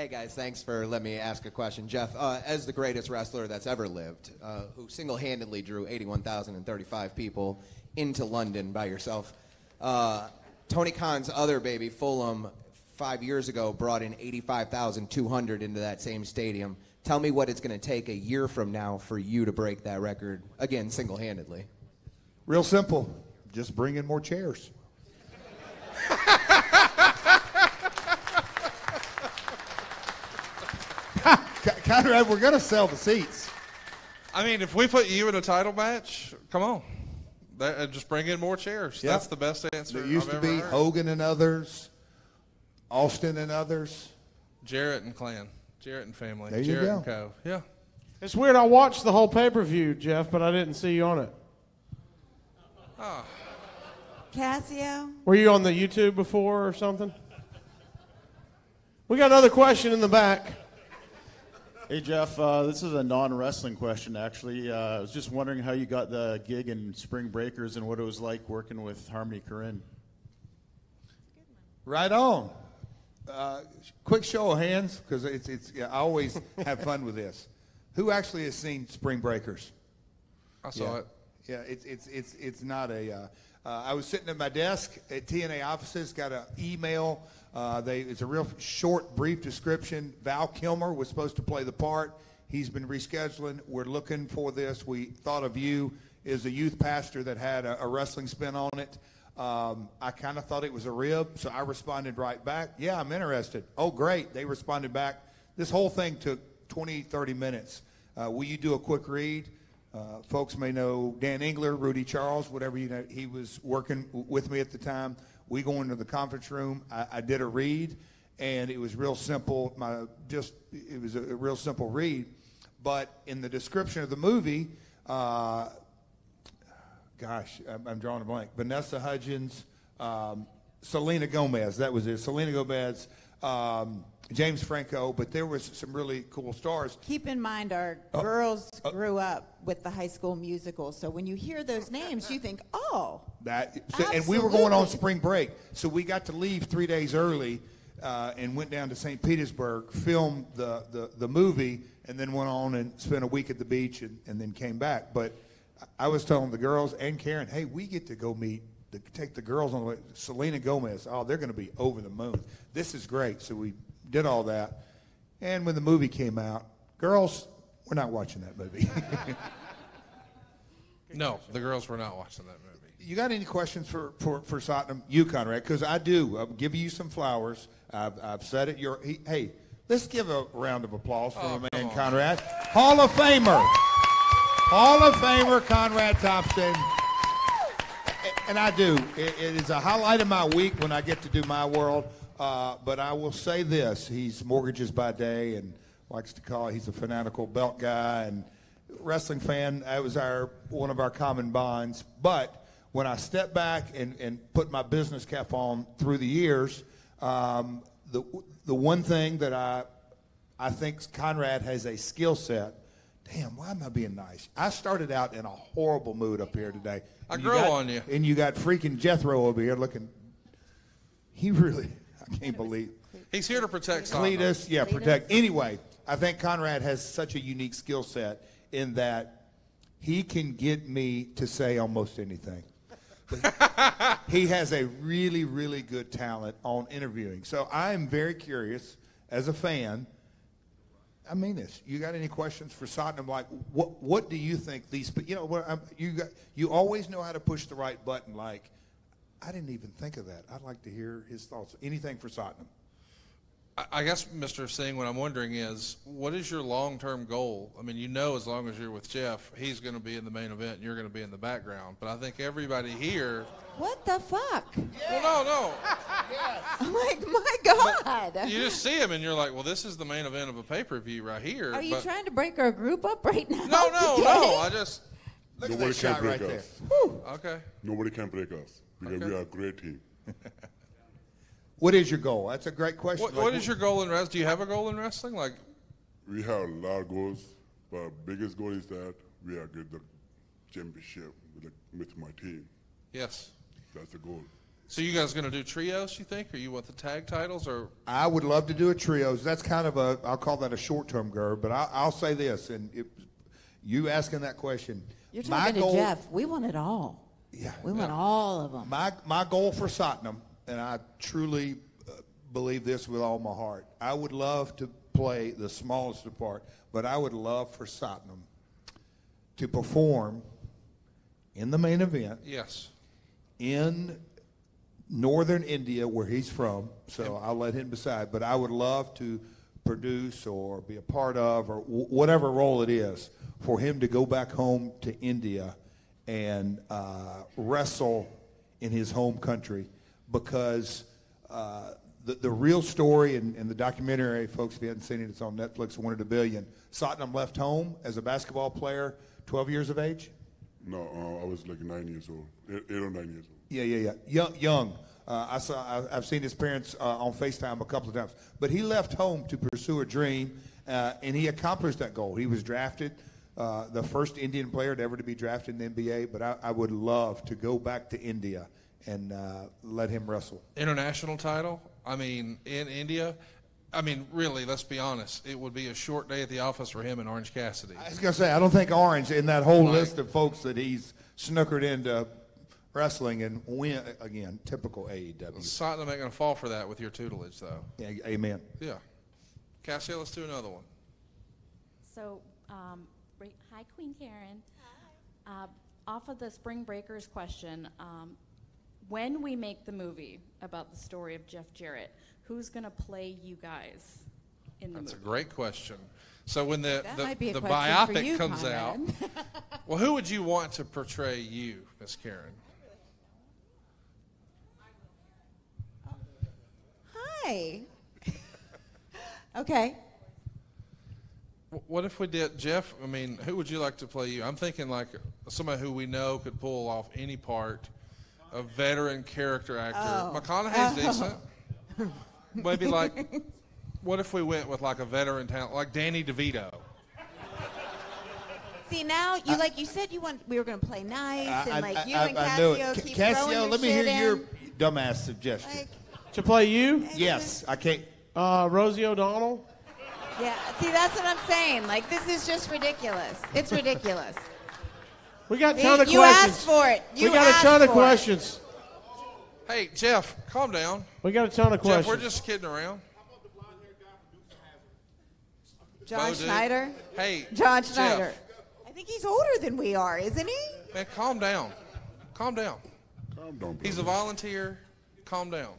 [SPEAKER 10] Hey guys, thanks for letting me ask a question. Jeff, uh, as the greatest wrestler that's ever lived, uh, who single handedly drew 81,035 people into London by yourself, uh, Tony Khan's other baby, Fulham, five years ago brought in 85,200 into that same stadium. Tell me what it's going to take a year from now for you to break that record, again, single handedly.
[SPEAKER 3] Real simple. Just bring in more chairs. Conrad, we're going to sell the seats.
[SPEAKER 2] I mean, if we put you in a title match, come on. That, uh, just bring in more chairs.
[SPEAKER 3] Yep.
[SPEAKER 2] That's the best answer
[SPEAKER 3] It used
[SPEAKER 2] I've
[SPEAKER 3] to
[SPEAKER 2] ever
[SPEAKER 3] be
[SPEAKER 2] heard.
[SPEAKER 3] Hogan and others, Austin and others.
[SPEAKER 2] Jarrett and clan. Jarrett and family.
[SPEAKER 3] There you
[SPEAKER 2] Jarrett
[SPEAKER 3] go.
[SPEAKER 2] and Co. Yeah.
[SPEAKER 4] It's weird. I watched the whole pay per view, Jeff, but I didn't see you on it.
[SPEAKER 5] Cassio?
[SPEAKER 4] Were you on the YouTube before or something? We got another question in the back.
[SPEAKER 11] Hey Jeff, uh, this is a non-wrestling question. Actually, uh, I was just wondering how you got the gig in Spring Breakers and what it was like working with Harmony Korine.
[SPEAKER 3] Right on. Uh, quick show of hands, because it's, it's, yeah, I always have fun with this. Who actually has seen Spring Breakers?
[SPEAKER 2] I saw
[SPEAKER 3] yeah.
[SPEAKER 2] it.
[SPEAKER 3] Yeah, it's, it's, it's, it's not a. Uh, uh, I was sitting at my desk at TNA offices, got an email. Uh, they, it's a real short, brief description. Val Kilmer was supposed to play the part. He's been rescheduling. We're looking for this. We thought of you as a youth pastor that had a, a wrestling spin on it. Um, I kind of thought it was a rib, so I responded right back. Yeah, I'm interested. Oh, great. They responded back. This whole thing took 20, 30 minutes. Uh, will you do a quick read? Uh, folks may know Dan Engler, Rudy Charles, whatever you know. He was working w- with me at the time. We go into the conference room. I, I did a read, and it was real simple. My just it was a, a real simple read, but in the description of the movie, uh, gosh, I'm, I'm drawing a blank. Vanessa Hudgens, um, Selena Gomez. That was it. Selena Gomez. Um, James Franco, but there was some really cool stars.
[SPEAKER 5] Keep in mind, our
[SPEAKER 3] Oh.
[SPEAKER 5] girls grew up with the high school musical, so when you hear those names, you think, oh,
[SPEAKER 3] That so, and we were going on spring break, so we got to leave three days early uh, and went down to St. Petersburg, filmed the, the, the movie, and then went on and spent a week at the beach and, and then came back. But I was telling the girls and Karen, hey, we get to go meet, the, take the girls on the way. Selena Gomez, oh, they're going to be over the moon. This is great. So we did all that. And when the movie came out, girls, we're not watching that movie.
[SPEAKER 2] No, the girls were not watching that movie.
[SPEAKER 3] You got any questions for, for, for Satnam, you, Conrad? Because I do. I'm giving you some flowers. I've, I've said it. Your, he, hey, let's give a round of applause for
[SPEAKER 2] Oh,
[SPEAKER 3] a man. Conrad. Hall of Famer. Hall of Famer, Conrad Thompson. And I do. It, it is a highlight of my week when I get to do my world. Uh, but I will say this: he's mortgages by day, and likes to call. He's a fanatical belt guy and wrestling fan. That was our one of our common bonds. But when I step back and, and put my business cap on through the years, um, the the one thing that I I think Conrad has a skill set. Damn, why am I being nice? I started out in a horrible mood up here today.
[SPEAKER 2] I grow
[SPEAKER 3] got-
[SPEAKER 2] on you.
[SPEAKER 3] And you got freaking Jethro over here looking. He really, I can't believe.
[SPEAKER 2] He's here to protect Satnam.
[SPEAKER 3] Cletus, yeah, protect. Anyway, I think Conrad has such a unique skill set in that he can get me to say almost anything. he has a really, really good talent on interviewing. So I am very curious as a fan. I mean this. You got any questions for Satnam? Like, what what do you think these? But you know, what um, you got you always know how to push the right button. Like, I didn't even think of that. I'd like to hear his thoughts. Anything for Satnam?
[SPEAKER 2] I- I guess, Mr. Singh, what I'm wondering is, what is your long-term goal? I mean, you know, as long as you're with Jeff, he's going to be in the main event, and you're going to be in the background. But I think everybody here.
[SPEAKER 5] what the fuck?
[SPEAKER 2] Well, no,
[SPEAKER 5] I'm like, my God.
[SPEAKER 2] no. You just see him, and you're like, well, this is the main event of a pay-per-view right here.
[SPEAKER 5] Are you
[SPEAKER 2] but-
[SPEAKER 5] trying to break our group up right now?
[SPEAKER 2] No, no,
[SPEAKER 5] today?
[SPEAKER 2] no. I just.
[SPEAKER 3] Look
[SPEAKER 12] Nobody
[SPEAKER 3] at that
[SPEAKER 12] can
[SPEAKER 3] shot
[SPEAKER 12] break
[SPEAKER 3] right there.
[SPEAKER 12] us.
[SPEAKER 2] Okay.
[SPEAKER 12] Nobody can break us because
[SPEAKER 2] Okay.
[SPEAKER 12] we are a great team.
[SPEAKER 3] What is your goal? That's a great question.
[SPEAKER 2] What,
[SPEAKER 3] Like,
[SPEAKER 2] what is your goal in wrestling? Do you have a goal in wrestling? Like,
[SPEAKER 12] We have a lot of goals, but our biggest goal is that we are get the championship with, the, with my team.
[SPEAKER 2] yes.
[SPEAKER 12] That's the goal.
[SPEAKER 2] So you guys going to do trios? You think, or you want the tag titles, or
[SPEAKER 3] I would love to do a trios. That's kind of a, I'll call that a short-term goal. But I, I'll say this, and it, you asking that question,
[SPEAKER 5] You're
[SPEAKER 3] my
[SPEAKER 5] talking to
[SPEAKER 3] goal,
[SPEAKER 5] Jeff. We want it all.
[SPEAKER 3] Yeah,
[SPEAKER 5] We want all of them.
[SPEAKER 3] My my goal for Satnam, and I truly uh, believe this with all my heart. I would love to play the smallest of part, but I would love for Satnam to perform in the main event
[SPEAKER 2] yes?
[SPEAKER 3] in northern India, where he's from. So I'll let him decide. But I would love to produce or be a part of, or w- whatever role it is, for him to go back home to India and uh, wrestle in his home country, because. Uh, the, the real story and, in the documentary, folks, if you hadn't seen it, it's on Netflix, One in a Billion. Satnam left home as a basketball player, 12 years of age.
[SPEAKER 12] No, uh, I was like nine years old, eight, eight or nine years old.
[SPEAKER 3] Yeah, yeah, yeah. Young, young. Uh, I saw. I, I've seen his parents uh, on Facetime a couple of times. But he left home to pursue a dream, uh, and he accomplished that goal. He was drafted, uh, the first Indian player to ever to be drafted in the NBA. But I, I would love to go back to India and uh, let him wrestle.
[SPEAKER 2] International title. I mean, in India. I mean, really, let's be honest. It would be a short day at the office for him and Orange Cassidy.
[SPEAKER 3] I was gonna say I don't think Orange in that whole
[SPEAKER 2] Right.
[SPEAKER 3] list of folks that he's snookered into wrestling and win again. Typical AEW.
[SPEAKER 2] Satnam ain't going to fall for that with your tutelage, though.
[SPEAKER 3] Yeah, amen.
[SPEAKER 2] Yeah. Cassie, let's do another one.
[SPEAKER 13] So, um, right- hi, Queen Karen. Uh, off of the Spring Breakers question, um, when we make the movie about the story of Jeff Jarrett, who's going to play you guys in the movie?
[SPEAKER 2] That's a great question. So when the
[SPEAKER 13] That
[SPEAKER 2] the,
[SPEAKER 13] be
[SPEAKER 2] the biopic
[SPEAKER 13] you,
[SPEAKER 2] comes
[SPEAKER 13] Conrad.
[SPEAKER 2] out, well, who would you want to portray you, Miss Karen?
[SPEAKER 5] Hi. okay.
[SPEAKER 2] Wh- What if we did Jeff? I mean, who would you like to play you? I'm thinking like somebody who we know could pull off any part, a veteran character actor.
[SPEAKER 5] Oh.
[SPEAKER 2] McConaughey's
[SPEAKER 5] Oh.
[SPEAKER 2] decent. Maybe like, what if we went with like a veteran talent, like Danny DeVito?
[SPEAKER 5] See now you like you said you want we were going to play nice
[SPEAKER 3] I,
[SPEAKER 5] and like you
[SPEAKER 3] I,
[SPEAKER 5] and Cassio
[SPEAKER 3] it.
[SPEAKER 5] keep
[SPEAKER 3] Ca-
[SPEAKER 5] throwing
[SPEAKER 3] Cassio, let me
[SPEAKER 5] shit
[SPEAKER 3] hear your dumbass suggestion.
[SPEAKER 5] Like,
[SPEAKER 4] To play you?
[SPEAKER 3] yes, I can't.
[SPEAKER 4] Uh, Rosie O'Donnell?
[SPEAKER 5] Yeah, see that's what I'm saying. Like this is just ridiculous. It's ridiculous.
[SPEAKER 4] We got a
[SPEAKER 5] See,
[SPEAKER 4] ton of
[SPEAKER 5] you
[SPEAKER 4] questions.
[SPEAKER 5] asked for it. You
[SPEAKER 4] we got a
[SPEAKER 5] asked
[SPEAKER 4] ton of
[SPEAKER 5] for it.
[SPEAKER 4] questions.
[SPEAKER 2] Hey, Jeff, calm down.
[SPEAKER 4] We got a ton of
[SPEAKER 2] Jeff,
[SPEAKER 4] questions.
[SPEAKER 2] we're just kidding around.
[SPEAKER 5] John
[SPEAKER 2] Bo Duke.
[SPEAKER 5] Schneider.
[SPEAKER 2] Hey,
[SPEAKER 5] John
[SPEAKER 2] Jeff.
[SPEAKER 5] I think he's older than we are, isn't he?
[SPEAKER 2] Man, calm down. Calm down.
[SPEAKER 12] Calm down,
[SPEAKER 2] He's a volunteer. Calm down.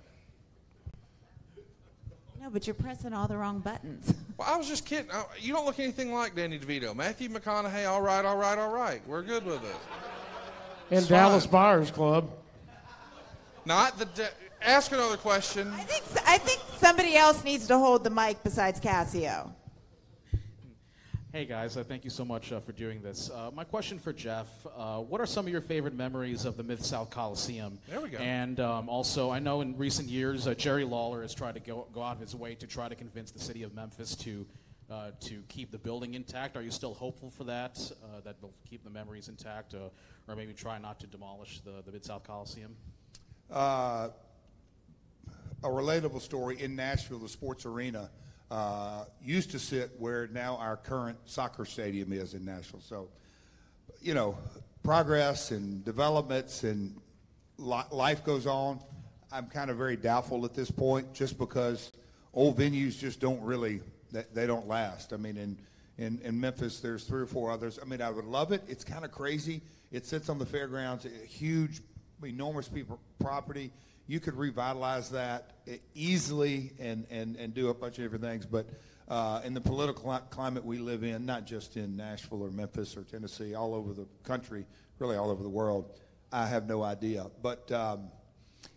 [SPEAKER 5] No, but you're pressing all the wrong buttons.
[SPEAKER 2] Well, I was just kidding. Uh, You don't look anything like Danny DeVito. Matthew McConaughey, all right, all right, all right. We're good with it.
[SPEAKER 4] In
[SPEAKER 2] It's
[SPEAKER 4] Dallas
[SPEAKER 2] fine.
[SPEAKER 4] Buyers Club.
[SPEAKER 2] Not the. De- ask another question.
[SPEAKER 5] I think I think somebody else needs to hold the mic besides Cassio.
[SPEAKER 14] Hey guys, uh, thank you so much uh, for doing this. Uh, my question for Jeff: uh, What are some of your favorite memories of the Mid South Coliseum?
[SPEAKER 2] There we go.
[SPEAKER 14] And um, also, I know in recent years uh, Jerry Lawler has tried to go, go out of his way to try to convince the city of Memphis to uh, to keep the building intact. Are you still hopeful for that? Uh, that they'll keep the memories intact, uh, or maybe try not to demolish the, the Mid South Coliseum?
[SPEAKER 3] Uh, a relatable story in Nashville, the sports arena uh, used to sit where now our current soccer stadium is in Nashville. So, you know, progress and developments and li- life goes on. I'm kind of very doubtful at this point, just because old venues just don't really they, they don't last. I mean, in, in in Memphis, there's three or four others. I mean, I would love it. It's kind of crazy. It sits on the fairgrounds, a huge, enormous people property. You could revitalize that easily and, and, and do a bunch of different things. But uh, in the political climate we live in, not just in Nashville or Memphis or Tennessee, all over the country, really all over the world, I have no idea. But um,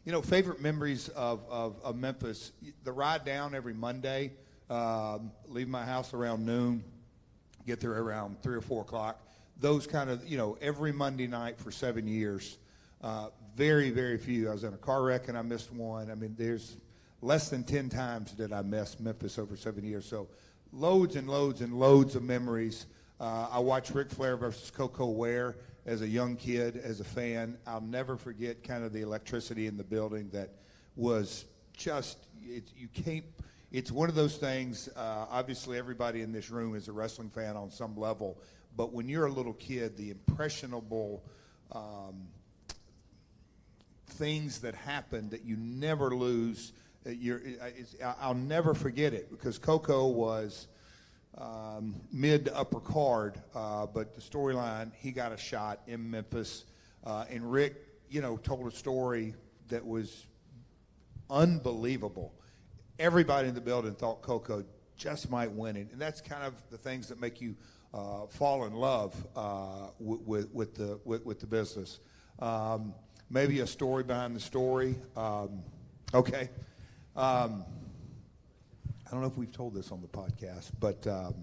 [SPEAKER 3] you know, favorite memories of, of, of Memphis, the ride down every Monday, um, leave my house around noon, get there around 3 or 4 o'clock. Those kind of, you know, every Monday night for seven years. Uh, very, very few. I was in a car wreck and I missed one. I mean, there's less than 10 times that I missed Memphis over seven years. So loads and loads and loads of memories. Uh, I watched Ric Flair versus Koko Ware as a young kid, as a fan. I'll never forget kind of the electricity in the building that was just, it, you can't, it's one of those things, uh, obviously everybody in this room is a wrestling fan on some level, but when you're a little kid, the impressionable um, things that happen that you never lose, uh, you're, I- I'll never forget it because Koko was um, mid to upper card, uh, but the storyline, he got a shot in Memphis, uh, and Ric, you know, told a story that was unbelievable. Everybody in the building thought Koko just might win it, and that's kind of the things that make you uh, fall in love uh, with, with, with the with, with the business. Um, maybe a story behind the story. Um, okay. Um, I don't know if we've told this on the podcast, but um,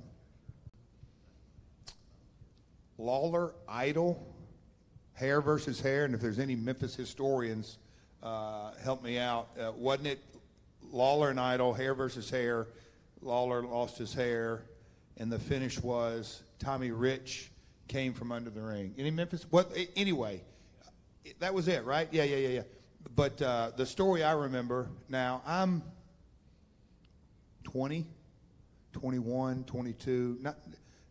[SPEAKER 3] Lawler Idol hair versus hair, and if there's any Memphis historians, uh, help me out. Uh, wasn't it Lawler and Idol, hair versus hair? Lawler lost his hair, and the finish was Tommy Rich came from under the ring. Any Memphis? What? Anyway, that was it, right? Yeah, yeah, yeah, yeah. But uh, the story I remember now, I'm 20, 21, 22, not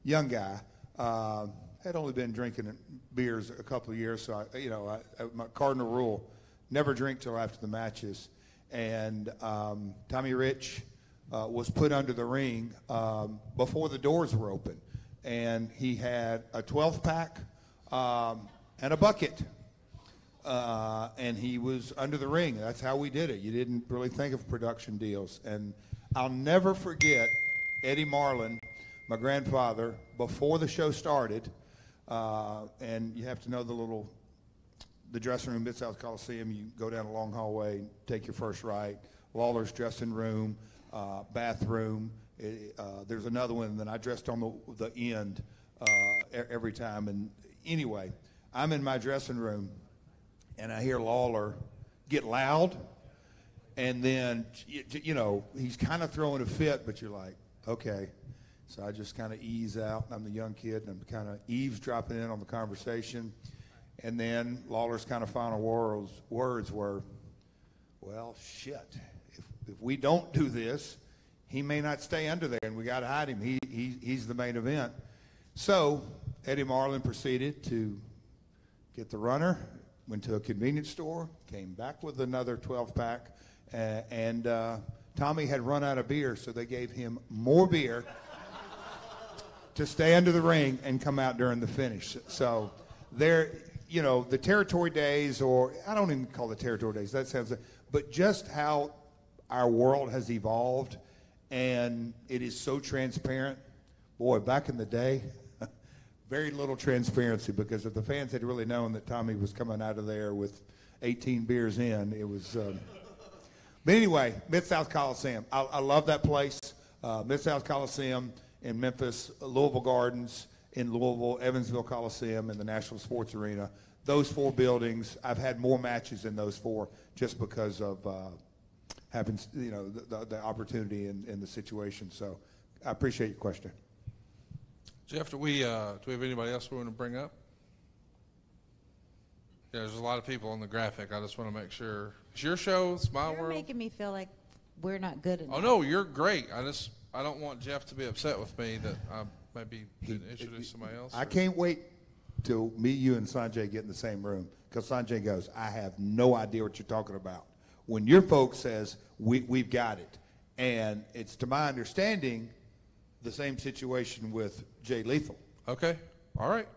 [SPEAKER 3] young guy. Uh, had only been drinking beers a couple of years, so I, you know, I, I- my cardinal rule: never drink till after the matches. And um, Tommy Rich uh, was put under the ring um, before the doors were open, and he had a 12 pack um, and a bucket uh, and he was under the ring. That's how we did it. You didn't really think of production deals. And I'll never forget Eddie Marlin, my grandfather, before the show started. Uh, and you have to know the little, the dressing room, Mid South Coliseum. You go down a long hallway, take your first right. Lawler's dressing room, uh, bathroom. It, uh, there's another one, then I dressed on the, the end uh, every time. And anyway, I'm in my dressing room and I hear Lawler get loud, and then you, you know he's kind of throwing a fit, but you're like, okay. So I just kind of ease out. I'm the young kid, and I'm kind of eavesdropping in on the conversation, and then Lawler's kind of final words words were, "Well, shit. If if we don't do this, he may not stay under there, and we got to hide him. He, he he's the main event." So Eddie Marlin proceeded to get the runner, went to a convenience store, came back with another 12 pack, uh, and uh, Tommy had run out of beer, so they gave him more beer to stay under the ring and come out during the finish. So there, you know, the territory days, or I don't even call it territory days, that sounds, but just how our world has evolved and it is so transparent. Boy, back in the day, very little transparency because if the fans had really known that Tommy was coming out of there with 18 beers in, it was. Um, but anyway, Mid South Coliseum. I, I love that place. Uh, Mid South Coliseum in Memphis, Louisville Gardens in Louisville, Evansville Coliseum, and the National Sports Arena. Those four buildings, I've had more matches in those four just because of uh, having, you know, the, the, the opportunity and, and the situation. So I appreciate your question.
[SPEAKER 2] Jeff, do we, uh, do we have anybody else we want to bring up? Yeah, there's a lot of people on the graphic. I just want to make sure. It's your show. It's my
[SPEAKER 5] You're
[SPEAKER 2] world.
[SPEAKER 5] making me feel like we're not good enough.
[SPEAKER 2] Oh no, you're great. I just I don't want Jeff to be upset with me that I maybe didn't introduce somebody else.
[SPEAKER 3] I can't wait till me, you, and Sonjay get in the same room because Sonjay goes, I have no idea what you're talking about. When your folks says, we, we've got it. And it's to my understanding the same situation with Jay Lethal.
[SPEAKER 2] Okay. All right.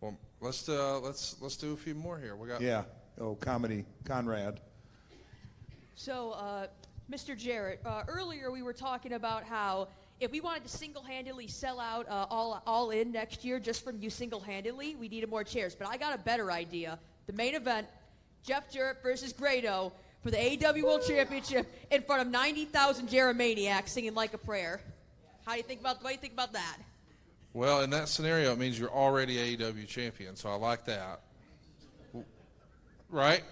[SPEAKER 2] Well, let's uh, let's let's do a few more here. We got
[SPEAKER 3] Yeah. Oh, comedy, Conrad.
[SPEAKER 15] So, uh, Mr. Jarrett, uh, earlier we were talking about how if we wanted to single-handedly sell out uh, all all in next year just from you single-handedly, we needed more chairs. But I got a better idea. The main event: Jeff Jarrett versus Grado for the AEW World Championship in front of 90,000 Jeremaniacs singing like a prayer. How do you think about what do you think about that?
[SPEAKER 2] Well, in that scenario, it means you're already AEW champion, so I like that. Right?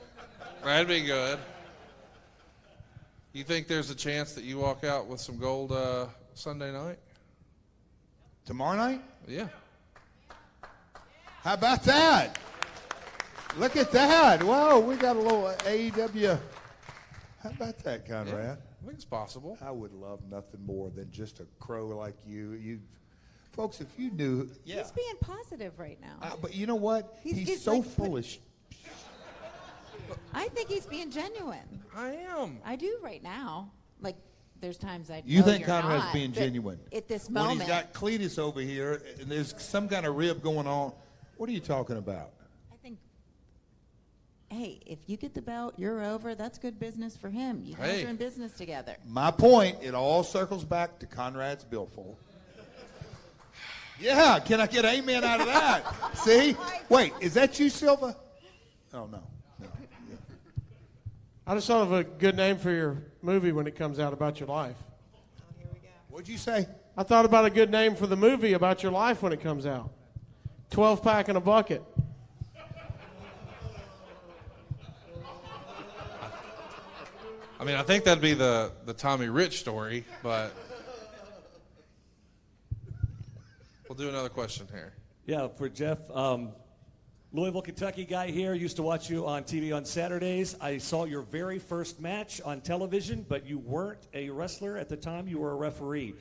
[SPEAKER 2] That'd be good. You think there's a chance that you walk out with some gold uh, Sunday night?
[SPEAKER 3] Tomorrow night?
[SPEAKER 2] Yeah.
[SPEAKER 3] How about that? Look at that. Whoa, we got a little AEW. How about that, Conrad?
[SPEAKER 2] I think it's possible.
[SPEAKER 3] I would love nothing more than just a crow like you. You, folks, if you knew, yeah.
[SPEAKER 5] He's being positive right now.
[SPEAKER 3] Uh, but you know what?
[SPEAKER 5] He's-
[SPEAKER 3] He's,
[SPEAKER 5] he's
[SPEAKER 3] so
[SPEAKER 5] like-
[SPEAKER 3] foolish.
[SPEAKER 5] I think he's being genuine.
[SPEAKER 2] I am.
[SPEAKER 5] I do right now. Like, there's times I.
[SPEAKER 3] You
[SPEAKER 5] know
[SPEAKER 3] think
[SPEAKER 5] you're
[SPEAKER 3] Conrad's
[SPEAKER 5] not,
[SPEAKER 3] being genuine?
[SPEAKER 5] at this moment?
[SPEAKER 3] When he's got Cletus over here, and there's some kind of rib going on. What are you talking about?
[SPEAKER 5] I think. Hey, if you get the belt, you're over. That's good business for him. You guys
[SPEAKER 3] Hey.
[SPEAKER 5] are in business together.
[SPEAKER 3] My point, it all circles back to Conrad's billfold. Yeah, can I get amen out of that? See? Wait, is that you, Silva? Oh, no.
[SPEAKER 4] I just thought of a good name for your movie when it comes out about your life.
[SPEAKER 3] Oh, What'd you say?
[SPEAKER 4] I thought about a good name for the movie about your life when it comes out. 12 pack in a bucket.
[SPEAKER 2] I mean, I think that'd be the, the Tommy Rich story, but we'll do another question here.
[SPEAKER 1] Yeah, for Jeff. Um, Louisville, Kentucky guy here. Used to watch you on TV on Saturdays. I saw your very first match on television, but you weren't a wrestler at the time. You were a referee.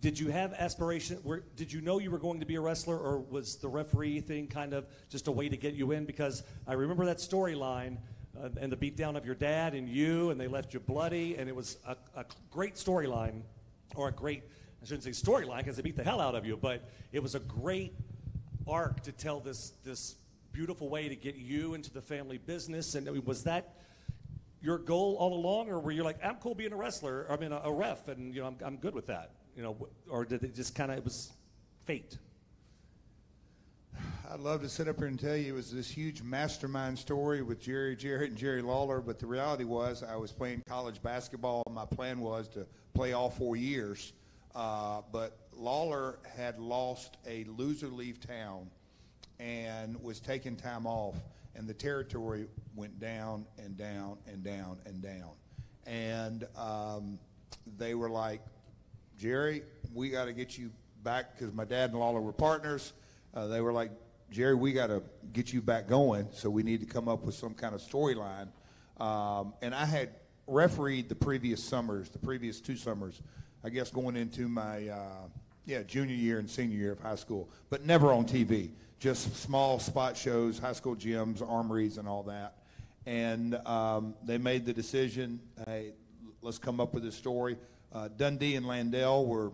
[SPEAKER 1] Did you have aspiration? Were, did you know you were going to be a wrestler, or was the referee thing kind of just a way to get you in? Because I remember that storyline uh, and the beatdown of your dad and you, and they left you bloody, and it was a, a great storyline, or a great, I shouldn't say storyline because they beat the hell out of you, but it was a great arc to tell this this beautiful way to get you into the family business. And I mean, was that your goal all along, or were you like, I'm cool being a wrestler, I mean, a, a ref, and you know, I'm, I'm good with that, you know, or did it just kind of it was fate?
[SPEAKER 3] I'd love to sit up here and tell you it was this huge mastermind story with Jerry Jarrett and Jerry Lawler, but the reality was I was playing college basketball. My plan was to play all four years, uh, but Lawler had lost a loser leave town and was taking time off, and the territory went down and down and down and down. And um, they were like, Jerry, we got to get you back because my dad and Lawler were partners. Uh, they were like, Jerry, we got to get you back going, so we need to come up with some kind of storyline. Um, and I had refereed the previous summers, the previous two summers, I guess going into my uh, yeah junior year and senior year of high school, but never on TV. Just small spot shows, high school gyms, armories, and all that. And um, they made the decision, hey, let's come up with a story. Uh, Dundee and Landel were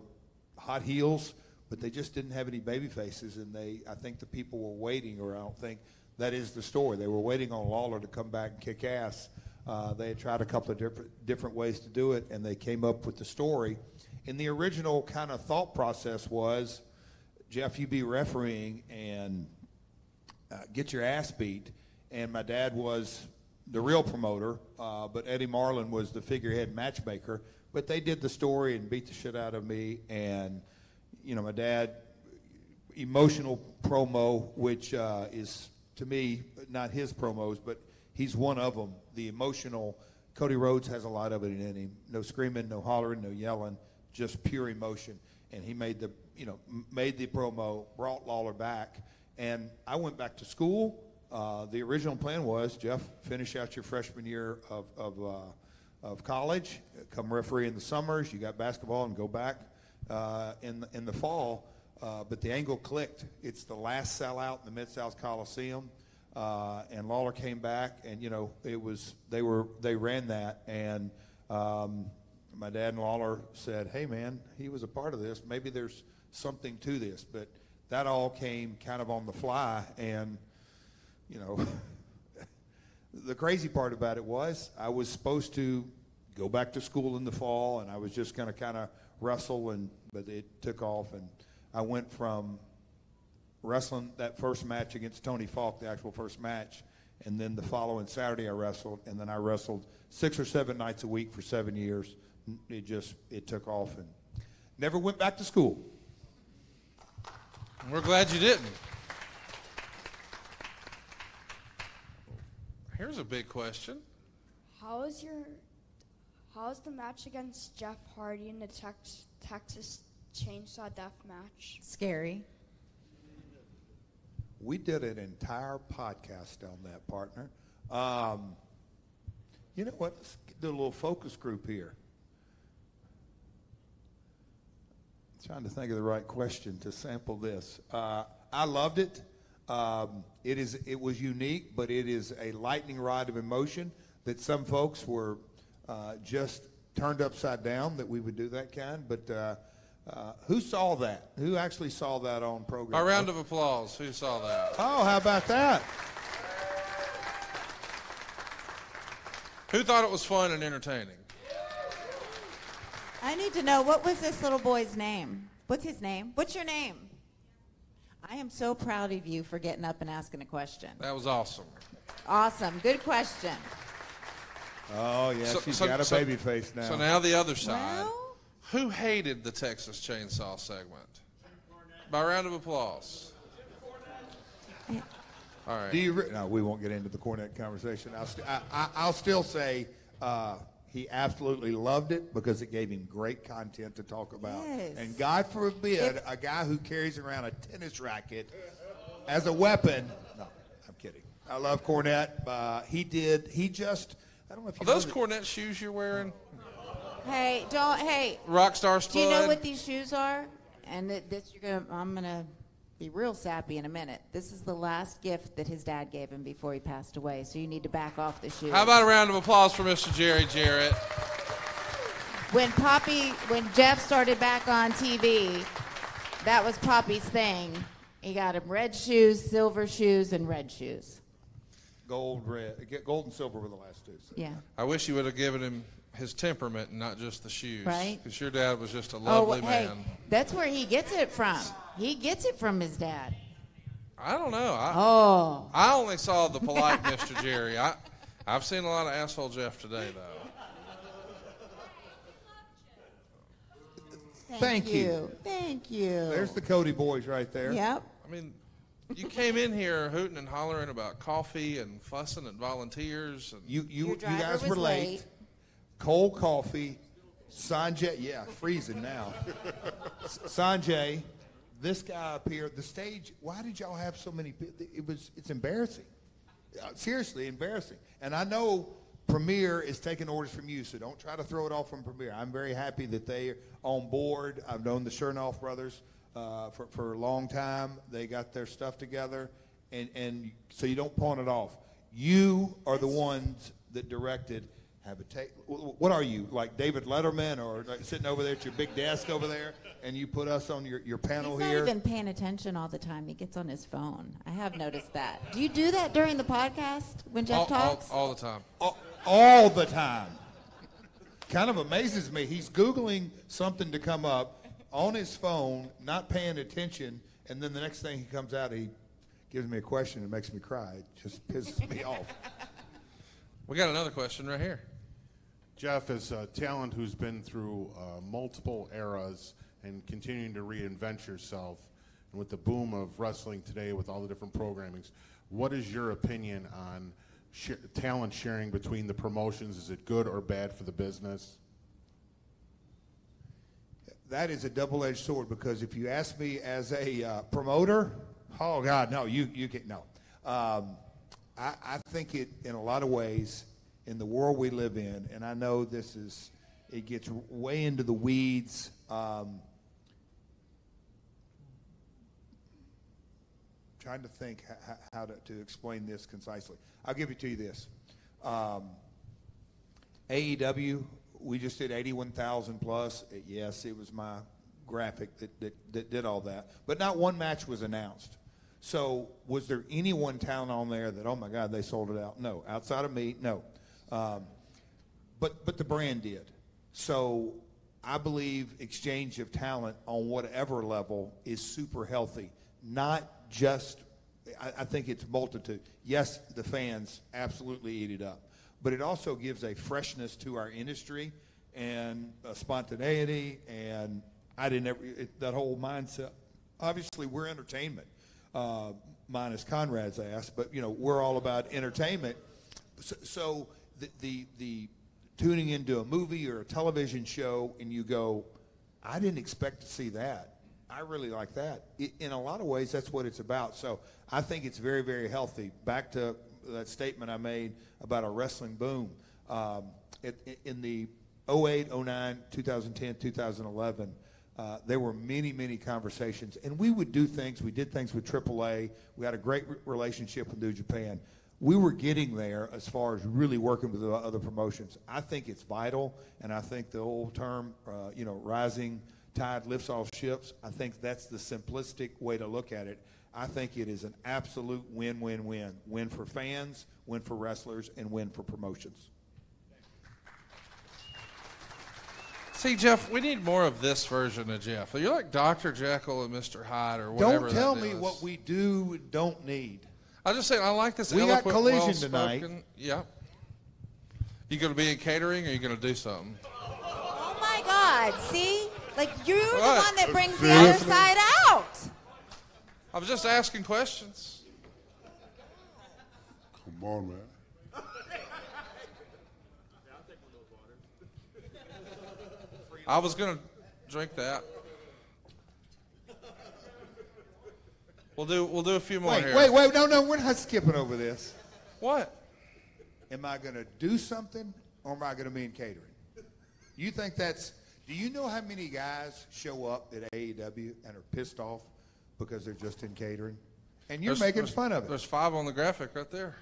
[SPEAKER 3] hot heels, but they just didn't have any baby faces, and they I think the people were waiting, or I don't think that is the story. They were waiting on Lawler to come back and kick ass. Uh, they had tried a couple of different different ways to do it, and they came up with the story. And the original kind of thought process was, Jeff, you be refereeing and uh, get your ass beat. And my dad was the real promoter, uh, but Eddie Marlin was the figurehead matchmaker. But they did the story and beat the shit out of me. And, you know, my dad, emotional promo, which uh, is to me not his promos, but he's one of them. The emotional, Cody Rhodes has a lot of it in him. No screaming, no hollering, no yelling, just pure emotion. And he made the, you know, made the promo, brought Lawler back, and I went back to school. Uh, the original plan was Jeff, finish out your freshman year of of, uh, of college, come referee in the summers. You got basketball and go back uh, in the, in the fall. Uh, but the angle clicked. It's the last sellout in the Mid South Coliseum, uh, and Lawler came back, and you know it was they were they ran that, and um, my dad and Lawler said, "Hey man, he was a part of this. Maybe there's something to this." But that all came kind of on the fly, and you know, the crazy part about it was I was supposed to go back to school in the fall, and I was just going to kind of wrestle, and but it took off, and I went from wrestling that first match against Tony Falk, the actual first match, and then the following Saturday I wrestled, and then I wrestled six or seven nights a week for seven years. It just it took off, and never went back to school.
[SPEAKER 2] We're glad you didn't. Here's a big question.
[SPEAKER 16] How is your how is the match against Jeff Hardy in the Tex, Texas Chainsaw Death match?
[SPEAKER 5] Scary.
[SPEAKER 3] We did an entire podcast on that, partner. Um, you know what? Let's do a little focus group here. trying to think of the right question to sample this. Uh, I loved it. Um, it is. It was unique, but it is a lightning rod of emotion that some folks were uh, just turned upside down that we would do that kind. But uh, uh, who saw that? Who actually saw that on program?
[SPEAKER 2] A round of applause. Who saw that?
[SPEAKER 3] Oh, how about that?
[SPEAKER 2] Who thought it was fun and entertaining?
[SPEAKER 5] I need to know what was this little boy's name? What's his name? What's your name? I am so proud of you for getting up and asking a question.
[SPEAKER 2] That was awesome.
[SPEAKER 5] Awesome. Good question.
[SPEAKER 3] Oh yeah,
[SPEAKER 2] So-
[SPEAKER 3] she's
[SPEAKER 2] so-
[SPEAKER 3] got a
[SPEAKER 2] so-
[SPEAKER 3] baby face now.
[SPEAKER 2] So now the other side. Who hated the Texas Chainsaw segment? By round of applause. All right.
[SPEAKER 3] Do you? Re- no, we won't get into the Cornette conversation. I'll, st- I, I, I'll still say uh, He absolutely loved it because it gave him great content to talk about.
[SPEAKER 5] Yes.
[SPEAKER 3] And God forbid a guy who carries around a tennis racket as a weapon. No, I'm kidding. I love Cornette. Uh, he did. He just. I don't know if you
[SPEAKER 2] Are those cornet shoes you're wearing?
[SPEAKER 5] Hey, don't. Hey,
[SPEAKER 2] Rockstar
[SPEAKER 5] Do you know what these shoes are? And th- this you're gonna. I'm gonna be real sappy in a minute. This is the last gift that his dad gave him before he passed away. So you need to back off the shoes.
[SPEAKER 2] How about a round of applause for Mr. Jerry Jarrett?
[SPEAKER 5] when Poppy, when Jeff started back on TV, that was Poppy's thing. He got him red shoes, silver shoes, and red shoes.
[SPEAKER 3] Gold, red, get gold and silver were the last two. so.
[SPEAKER 5] Yeah.
[SPEAKER 2] I wish you would have given him his temperament and not just the shoes.
[SPEAKER 5] Right.
[SPEAKER 2] Because your dad was just a lovely
[SPEAKER 5] Oh,
[SPEAKER 2] lovely
[SPEAKER 5] hey,
[SPEAKER 2] man.
[SPEAKER 5] that's where he gets it from. He gets it from his dad.
[SPEAKER 2] I don't know. I,
[SPEAKER 5] Oh.
[SPEAKER 2] I only saw the polite Mr. Jerry. I, I've seen a lot of asshole Jeff today, though.
[SPEAKER 3] Thank you.
[SPEAKER 5] Thank you.
[SPEAKER 3] There's the Cody boys right there.
[SPEAKER 5] Yep.
[SPEAKER 2] I mean, you came in here hooting and hollering about coffee and fussing at volunteers. And
[SPEAKER 3] You you, you guys were late.
[SPEAKER 5] late.
[SPEAKER 3] Cold coffee. Sonjay, yeah, freezing now. Sonjay, this guy up here, the stage. Why did y'all have so many? pe- It was it's embarrassing. Uh, seriously, embarrassing. And I know Premier is taking orders from you, so don't try to throw it off from Premier. I'm very happy that they are on board. I've known the Chernoff brothers uh, for, for a long time. They got their stuff together, and, and so you don't pawn it off. You are the ones that directed. Have a take. What are you like, David Letterman, or like sitting over there at your big desk over there, and you put us on your, your panel here?
[SPEAKER 5] He's not
[SPEAKER 3] here?
[SPEAKER 5] even paying attention all the time. He gets on his phone. I have noticed that. Do you do that during the podcast when Jeff
[SPEAKER 2] all, all,
[SPEAKER 5] talks?
[SPEAKER 2] all the time.
[SPEAKER 3] all, all the time. Kind of amazes me. He's Googling something to come up on his phone, not paying attention, and then the next thing he comes out, he gives me a question and makes me cry. It just pisses me off.
[SPEAKER 2] We got another question right here.
[SPEAKER 6] Jeff is a talent who's been through uh, multiple eras and continuing to reinvent yourself. And with the boom of wrestling today, with all the different programmings, what is your opinion on sh- talent sharing between the promotions? Is it good or bad for the business?
[SPEAKER 3] That is a double-edged sword because if you ask me as a uh, promoter, oh God, no, you you can't no. Um, I, I think it in a lot of ways in the world we live in, and I know this is it gets way into the weeds. Um, trying to think h- h- how to, to explain this concisely. I'll give it to you this. Um, AEW, we just did 81,000 plus. Yes, it was my graphic that, that, that did all that. But not one match was announced. So was there any one talent on there that, oh my God, they sold it out? No. Outside of me, no. Um, but, but the brand did. So I believe exchange of talent on whatever level is super healthy. Not just, I, I think it's multitude. Yes, the fans absolutely eat it up. But it also gives a freshness to our industry and spontaneity. And I didn't ever, it, that whole mindset. Obviously, we're entertainment, uh, minus Conrad's ass, but you know, we're all about entertainment. So, so the, the, the tuning into a movie or a television show and you go, I didn't expect to see that. I really like that. I in a lot of ways, that's what it's about. So I think it's very, very healthy. Back to that statement I made about a wrestling boom. Um, it, in the 08, 09, 2010, 2011, uh, there were many, many conversations, and we would do things. We did things with AAA. We had a great re- relationship with New Japan. We were getting there as far as really working with the other promotions. I think it's vital, and I think the old term, uh, you know, rising tide lifts all ships. I think that's the simplistic way to look at it. I think it is an absolute win-win-win. Win for fans, win for wrestlers, and win for promotions.
[SPEAKER 2] See, Jeff, we need more of this version of Jeff. You're like Dr. Jekyll and Mr. Hyde or whatever.
[SPEAKER 3] Don't tell
[SPEAKER 2] that
[SPEAKER 3] me
[SPEAKER 2] is.
[SPEAKER 3] what we do and don't need.
[SPEAKER 2] I just saying, I like this.
[SPEAKER 3] We got
[SPEAKER 2] eloquent,
[SPEAKER 3] collision
[SPEAKER 2] well-spoken-
[SPEAKER 3] tonight.
[SPEAKER 2] Yeah. You going to be in catering, or you going to do something?
[SPEAKER 5] Oh my God! See, like you're the one that brings the other side out.
[SPEAKER 2] I was just asking questions.
[SPEAKER 12] Come on, man.
[SPEAKER 2] I was gonna drink that. We'll do we'll do a few more
[SPEAKER 3] Wait,
[SPEAKER 2] here.
[SPEAKER 3] wait, wait. No, no, we're not skipping over this.
[SPEAKER 2] What?
[SPEAKER 3] Am I going to do something or am I going to be in catering? You think that's. Do you know how many guys show up at AEW and are pissed off because they're just in catering? And you're
[SPEAKER 2] There's-
[SPEAKER 3] making
[SPEAKER 2] there's-
[SPEAKER 3] fun of it.
[SPEAKER 2] There's five on the graphic right there.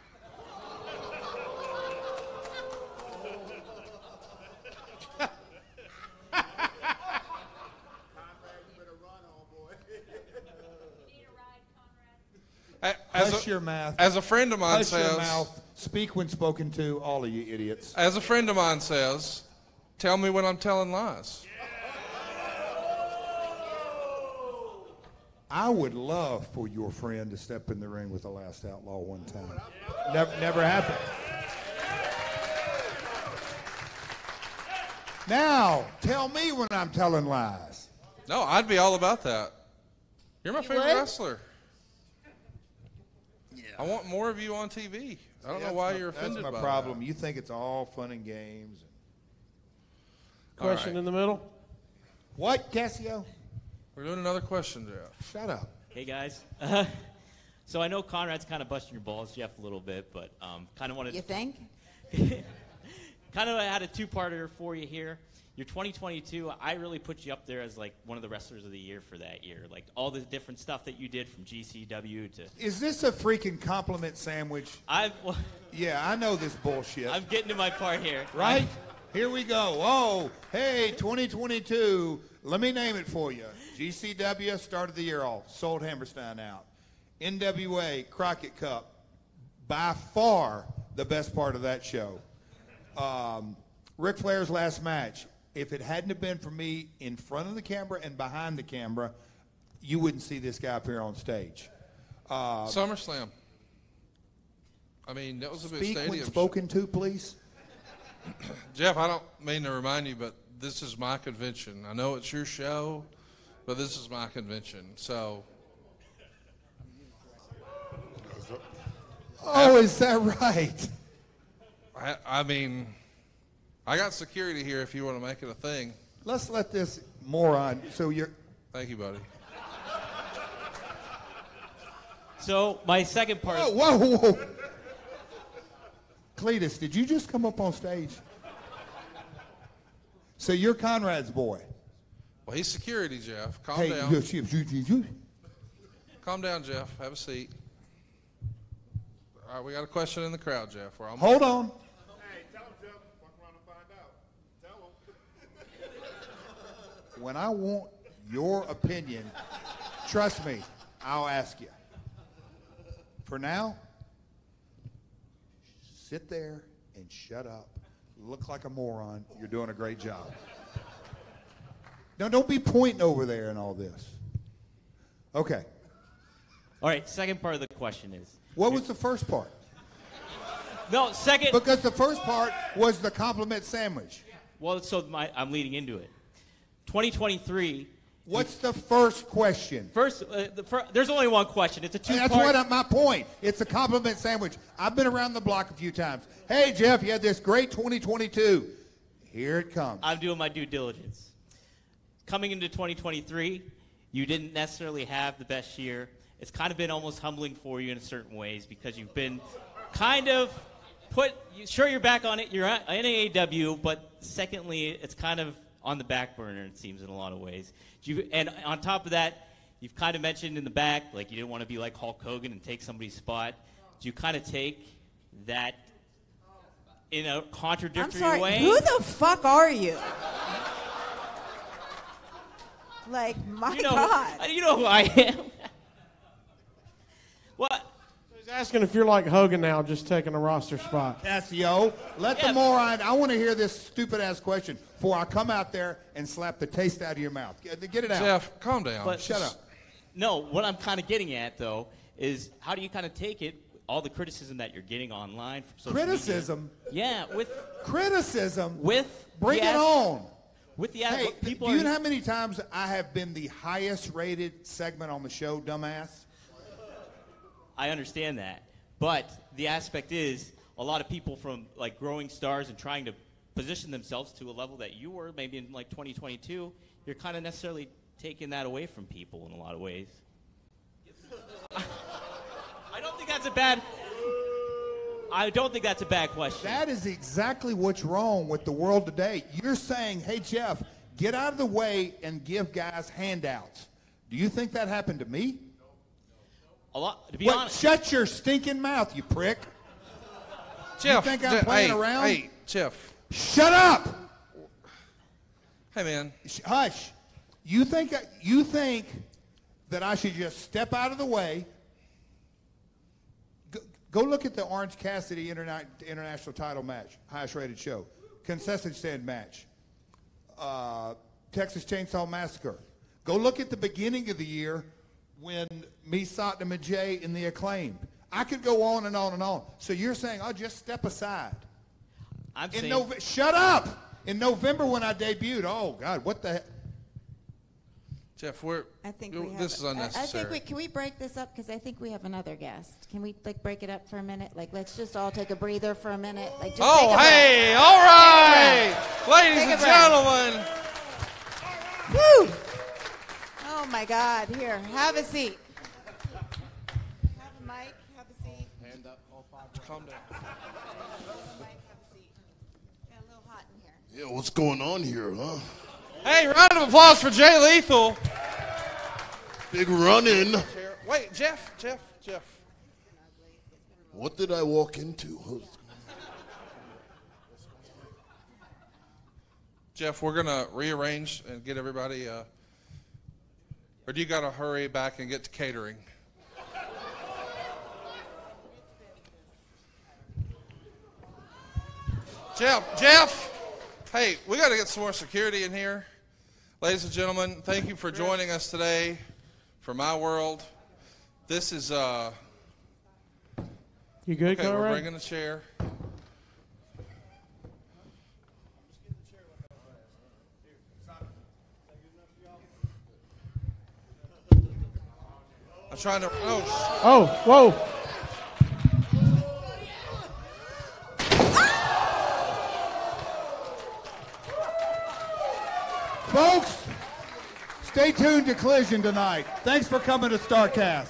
[SPEAKER 2] As a,
[SPEAKER 3] your mouth.
[SPEAKER 2] As a friend of mine
[SPEAKER 3] Hush
[SPEAKER 2] says,
[SPEAKER 3] your mouth. Speak when spoken to, all of you idiots.
[SPEAKER 2] as a friend of mine says, tell me when I'm telling lies.
[SPEAKER 3] I would love for your friend to step in the ring with the last outlaw one time. Never, never happened. Now, tell me when I'm telling lies.
[SPEAKER 2] No, I'd be all about that. You're my
[SPEAKER 3] You
[SPEAKER 2] favorite
[SPEAKER 3] would?
[SPEAKER 2] wrestler. I want more of you on TV. I don't know why
[SPEAKER 3] my-
[SPEAKER 2] you're offended
[SPEAKER 3] That's my
[SPEAKER 2] by
[SPEAKER 3] problem. You think it's all fun and games.
[SPEAKER 4] Question in the middle.
[SPEAKER 3] What, Cassio?
[SPEAKER 2] We're doing another question, Jeff.
[SPEAKER 3] Shut up.
[SPEAKER 17] Hey guys. so I know Conrad's kind of busting your balls, Jeff, a little bit, but um, kind of wanted.
[SPEAKER 5] You think?
[SPEAKER 17] kind of had a two-parter for you here. Your 2022, I really put you up there as like one of the wrestlers of the year for that year. Like all the different stuff that you did from GCW to.
[SPEAKER 3] Is this a freaking compliment sandwich?
[SPEAKER 17] I.
[SPEAKER 3] Yeah, I know this bullshit.
[SPEAKER 17] I'm getting to my part here.
[SPEAKER 3] right? Here we go. Oh, hey, 2022. Let me name it for you. GCW started the year off. Sold Hammerstein out. NWA Crockett Cup. By far the best part of that show. Um, Ric Flair's last match. If it hadn't have been for me in front of the camera and behind the camera, you wouldn't see this guy up here on stage. Uh,
[SPEAKER 2] SummerSlam. I mean, that was a big
[SPEAKER 3] speak when spoken to, please.
[SPEAKER 2] Jeff, I don't mean to remind you, but this is my convention. I know it's your show, but this is my convention. So,
[SPEAKER 3] Oh, is that right?
[SPEAKER 2] I, I mean, I got security here if you want to make it a thing.
[SPEAKER 3] Let's let this moron. So you're.
[SPEAKER 2] Thank you, buddy.
[SPEAKER 17] So my second part.
[SPEAKER 3] Whoa, whoa, whoa. Cletus, did you just come up on stage? So you're Conrad's boy.
[SPEAKER 2] Well, he's security, Jeff. Calm
[SPEAKER 3] hey,
[SPEAKER 2] down.
[SPEAKER 3] you- you- you- you- you-
[SPEAKER 2] Calm down, Jeff. Have a seat. All right, we got a question in the crowd, Jeff. We're almost
[SPEAKER 3] hold on. Hey, tell him, Jeff. Fuck around and find out. Tell him. when I want your opinion, trust me, I'll ask you. For now, sit there and shut up. Look like a moron. You're doing a great job. Now, don't be pointing over there and all this. Okay.
[SPEAKER 17] All right. Second part of the question is.
[SPEAKER 3] What was the first part?
[SPEAKER 17] No, second.
[SPEAKER 3] Because the first part was the compliment sandwich.
[SPEAKER 17] Well, so my, I'm leading into it. 2023.
[SPEAKER 3] What's the first question?
[SPEAKER 17] First, uh, the fir- there's only one question. It's a two.
[SPEAKER 3] That's what I, my point. It's a compliment sandwich. I've been around the block a few times. Hey, Jeff, you had this great 2022. Here it comes.
[SPEAKER 17] I'm doing my due diligence. Coming into 2023, you didn't necessarily have the best year. It's kind of been almost humbling for you in certain ways because you've been kind of put. Sure, you're back on it. You're at in AAW, but secondly, it's kind of on the back burner. It seems in a lot of ways. You, and on top of that, you've kind of mentioned in the back like you didn't want to be like Hulk Hogan and take somebody's spot. Do you kind of take that in a contradictory
[SPEAKER 5] I'm sorry.
[SPEAKER 17] way?
[SPEAKER 5] Who the fuck are you? Like, my
[SPEAKER 17] you know,
[SPEAKER 5] God.
[SPEAKER 17] You know who I am. what?
[SPEAKER 4] He's asking if you're like Hogan now, just taking a roster spot.
[SPEAKER 3] Cassio, let the moron. I want to hear this stupid ass question before I come out there and slap the taste out of your mouth. Get, get it out.
[SPEAKER 2] Jeff, calm down.
[SPEAKER 17] But
[SPEAKER 3] Shut up.
[SPEAKER 17] No, what I'm kind of getting at though is how do you kind of take it, all the criticism that you're getting online from social
[SPEAKER 3] Criticism?
[SPEAKER 17] media? Yeah, with
[SPEAKER 3] Criticism.
[SPEAKER 17] with
[SPEAKER 3] Bring
[SPEAKER 17] the
[SPEAKER 3] it on.
[SPEAKER 17] With the
[SPEAKER 3] Hey,
[SPEAKER 17] people
[SPEAKER 3] do you know how many times I have been the highest rated segment on the show, dumbass?
[SPEAKER 17] I understand that, but the aspect is a lot of people from like growing stars and trying to position themselves to a level that you were maybe in like 2022, you're kind of necessarily taking that away from people in a lot of ways. I don't think that's a bad. I don't think that's a bad question.
[SPEAKER 3] That is exactly what's wrong with the world today. You're saying, hey, Jeff, get out of the way and give guys handouts. Do you think that happened to me?
[SPEAKER 17] A lot. To be
[SPEAKER 3] Wait,
[SPEAKER 17] honest,
[SPEAKER 3] shut your stinking mouth, you prick.
[SPEAKER 2] Jeff,
[SPEAKER 3] you think I'm
[SPEAKER 2] Je-
[SPEAKER 3] playing
[SPEAKER 2] hey,
[SPEAKER 3] around?
[SPEAKER 2] Hey, Jeff.
[SPEAKER 3] Shut up.
[SPEAKER 2] Hey, man.
[SPEAKER 3] Hush. You think you think that I should just step out of the way? Go, look at the Orange Cassidy Interna- International Title match, highest rated show, concession stand match, uh, Texas Chainsaw Massacre. Go look at the beginning of the year when me, Satnam, and Jay in the acclaimed. I could go on and on and on. So you're saying I'll just step aside?
[SPEAKER 17] I'm
[SPEAKER 3] in Nove- shut up. In November when I debuted, oh God, what the? He-
[SPEAKER 2] Jeff, we're.
[SPEAKER 5] I think we have.
[SPEAKER 2] this is
[SPEAKER 5] I-
[SPEAKER 2] unnecessary.
[SPEAKER 5] I, think we can we break this up because I think we have another guest. Can we like break it up for a minute? Like let's just all take a breather for a minute. Like just oh, take
[SPEAKER 2] oh,
[SPEAKER 5] a breath.
[SPEAKER 2] hey, all right,
[SPEAKER 5] Take a
[SPEAKER 2] ladies
[SPEAKER 5] breath.
[SPEAKER 2] and gentlemen.
[SPEAKER 5] Woo! Oh my God! Here, have a seat. Have a mic. Have a seat.
[SPEAKER 2] Hand up, all five. Calm down.
[SPEAKER 5] Got a little hot in here.
[SPEAKER 18] Yeah, what's going on here, huh?
[SPEAKER 2] Hey, round of applause for Jay Lethal.
[SPEAKER 18] Big run-in.
[SPEAKER 2] Wait, Jeff, Jeff, Jeff.
[SPEAKER 18] What did I walk into?
[SPEAKER 2] Jeff, we're gonna rearrange and get everybody. Uh, or do you gotta hurry back and get to catering? Jeff, Jeff. Hey, we got to get some more security in here. Ladies and gentlemen, thank you for joining us today for my world. This is uh.
[SPEAKER 4] You good,
[SPEAKER 2] Okay, we're bringing a chair. I'm trying to. Oh,
[SPEAKER 4] Oh, whoa.
[SPEAKER 3] Folks, stay tuned to Collision tonight. Thanks for coming to Starrcast.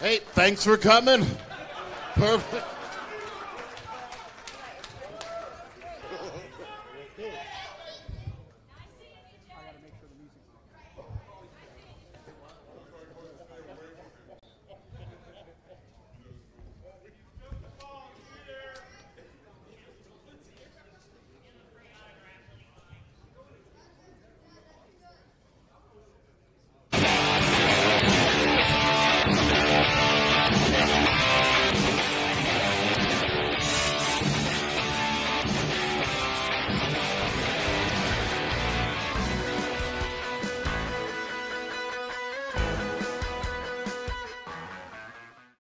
[SPEAKER 18] Hey, thanks for coming. Perfect.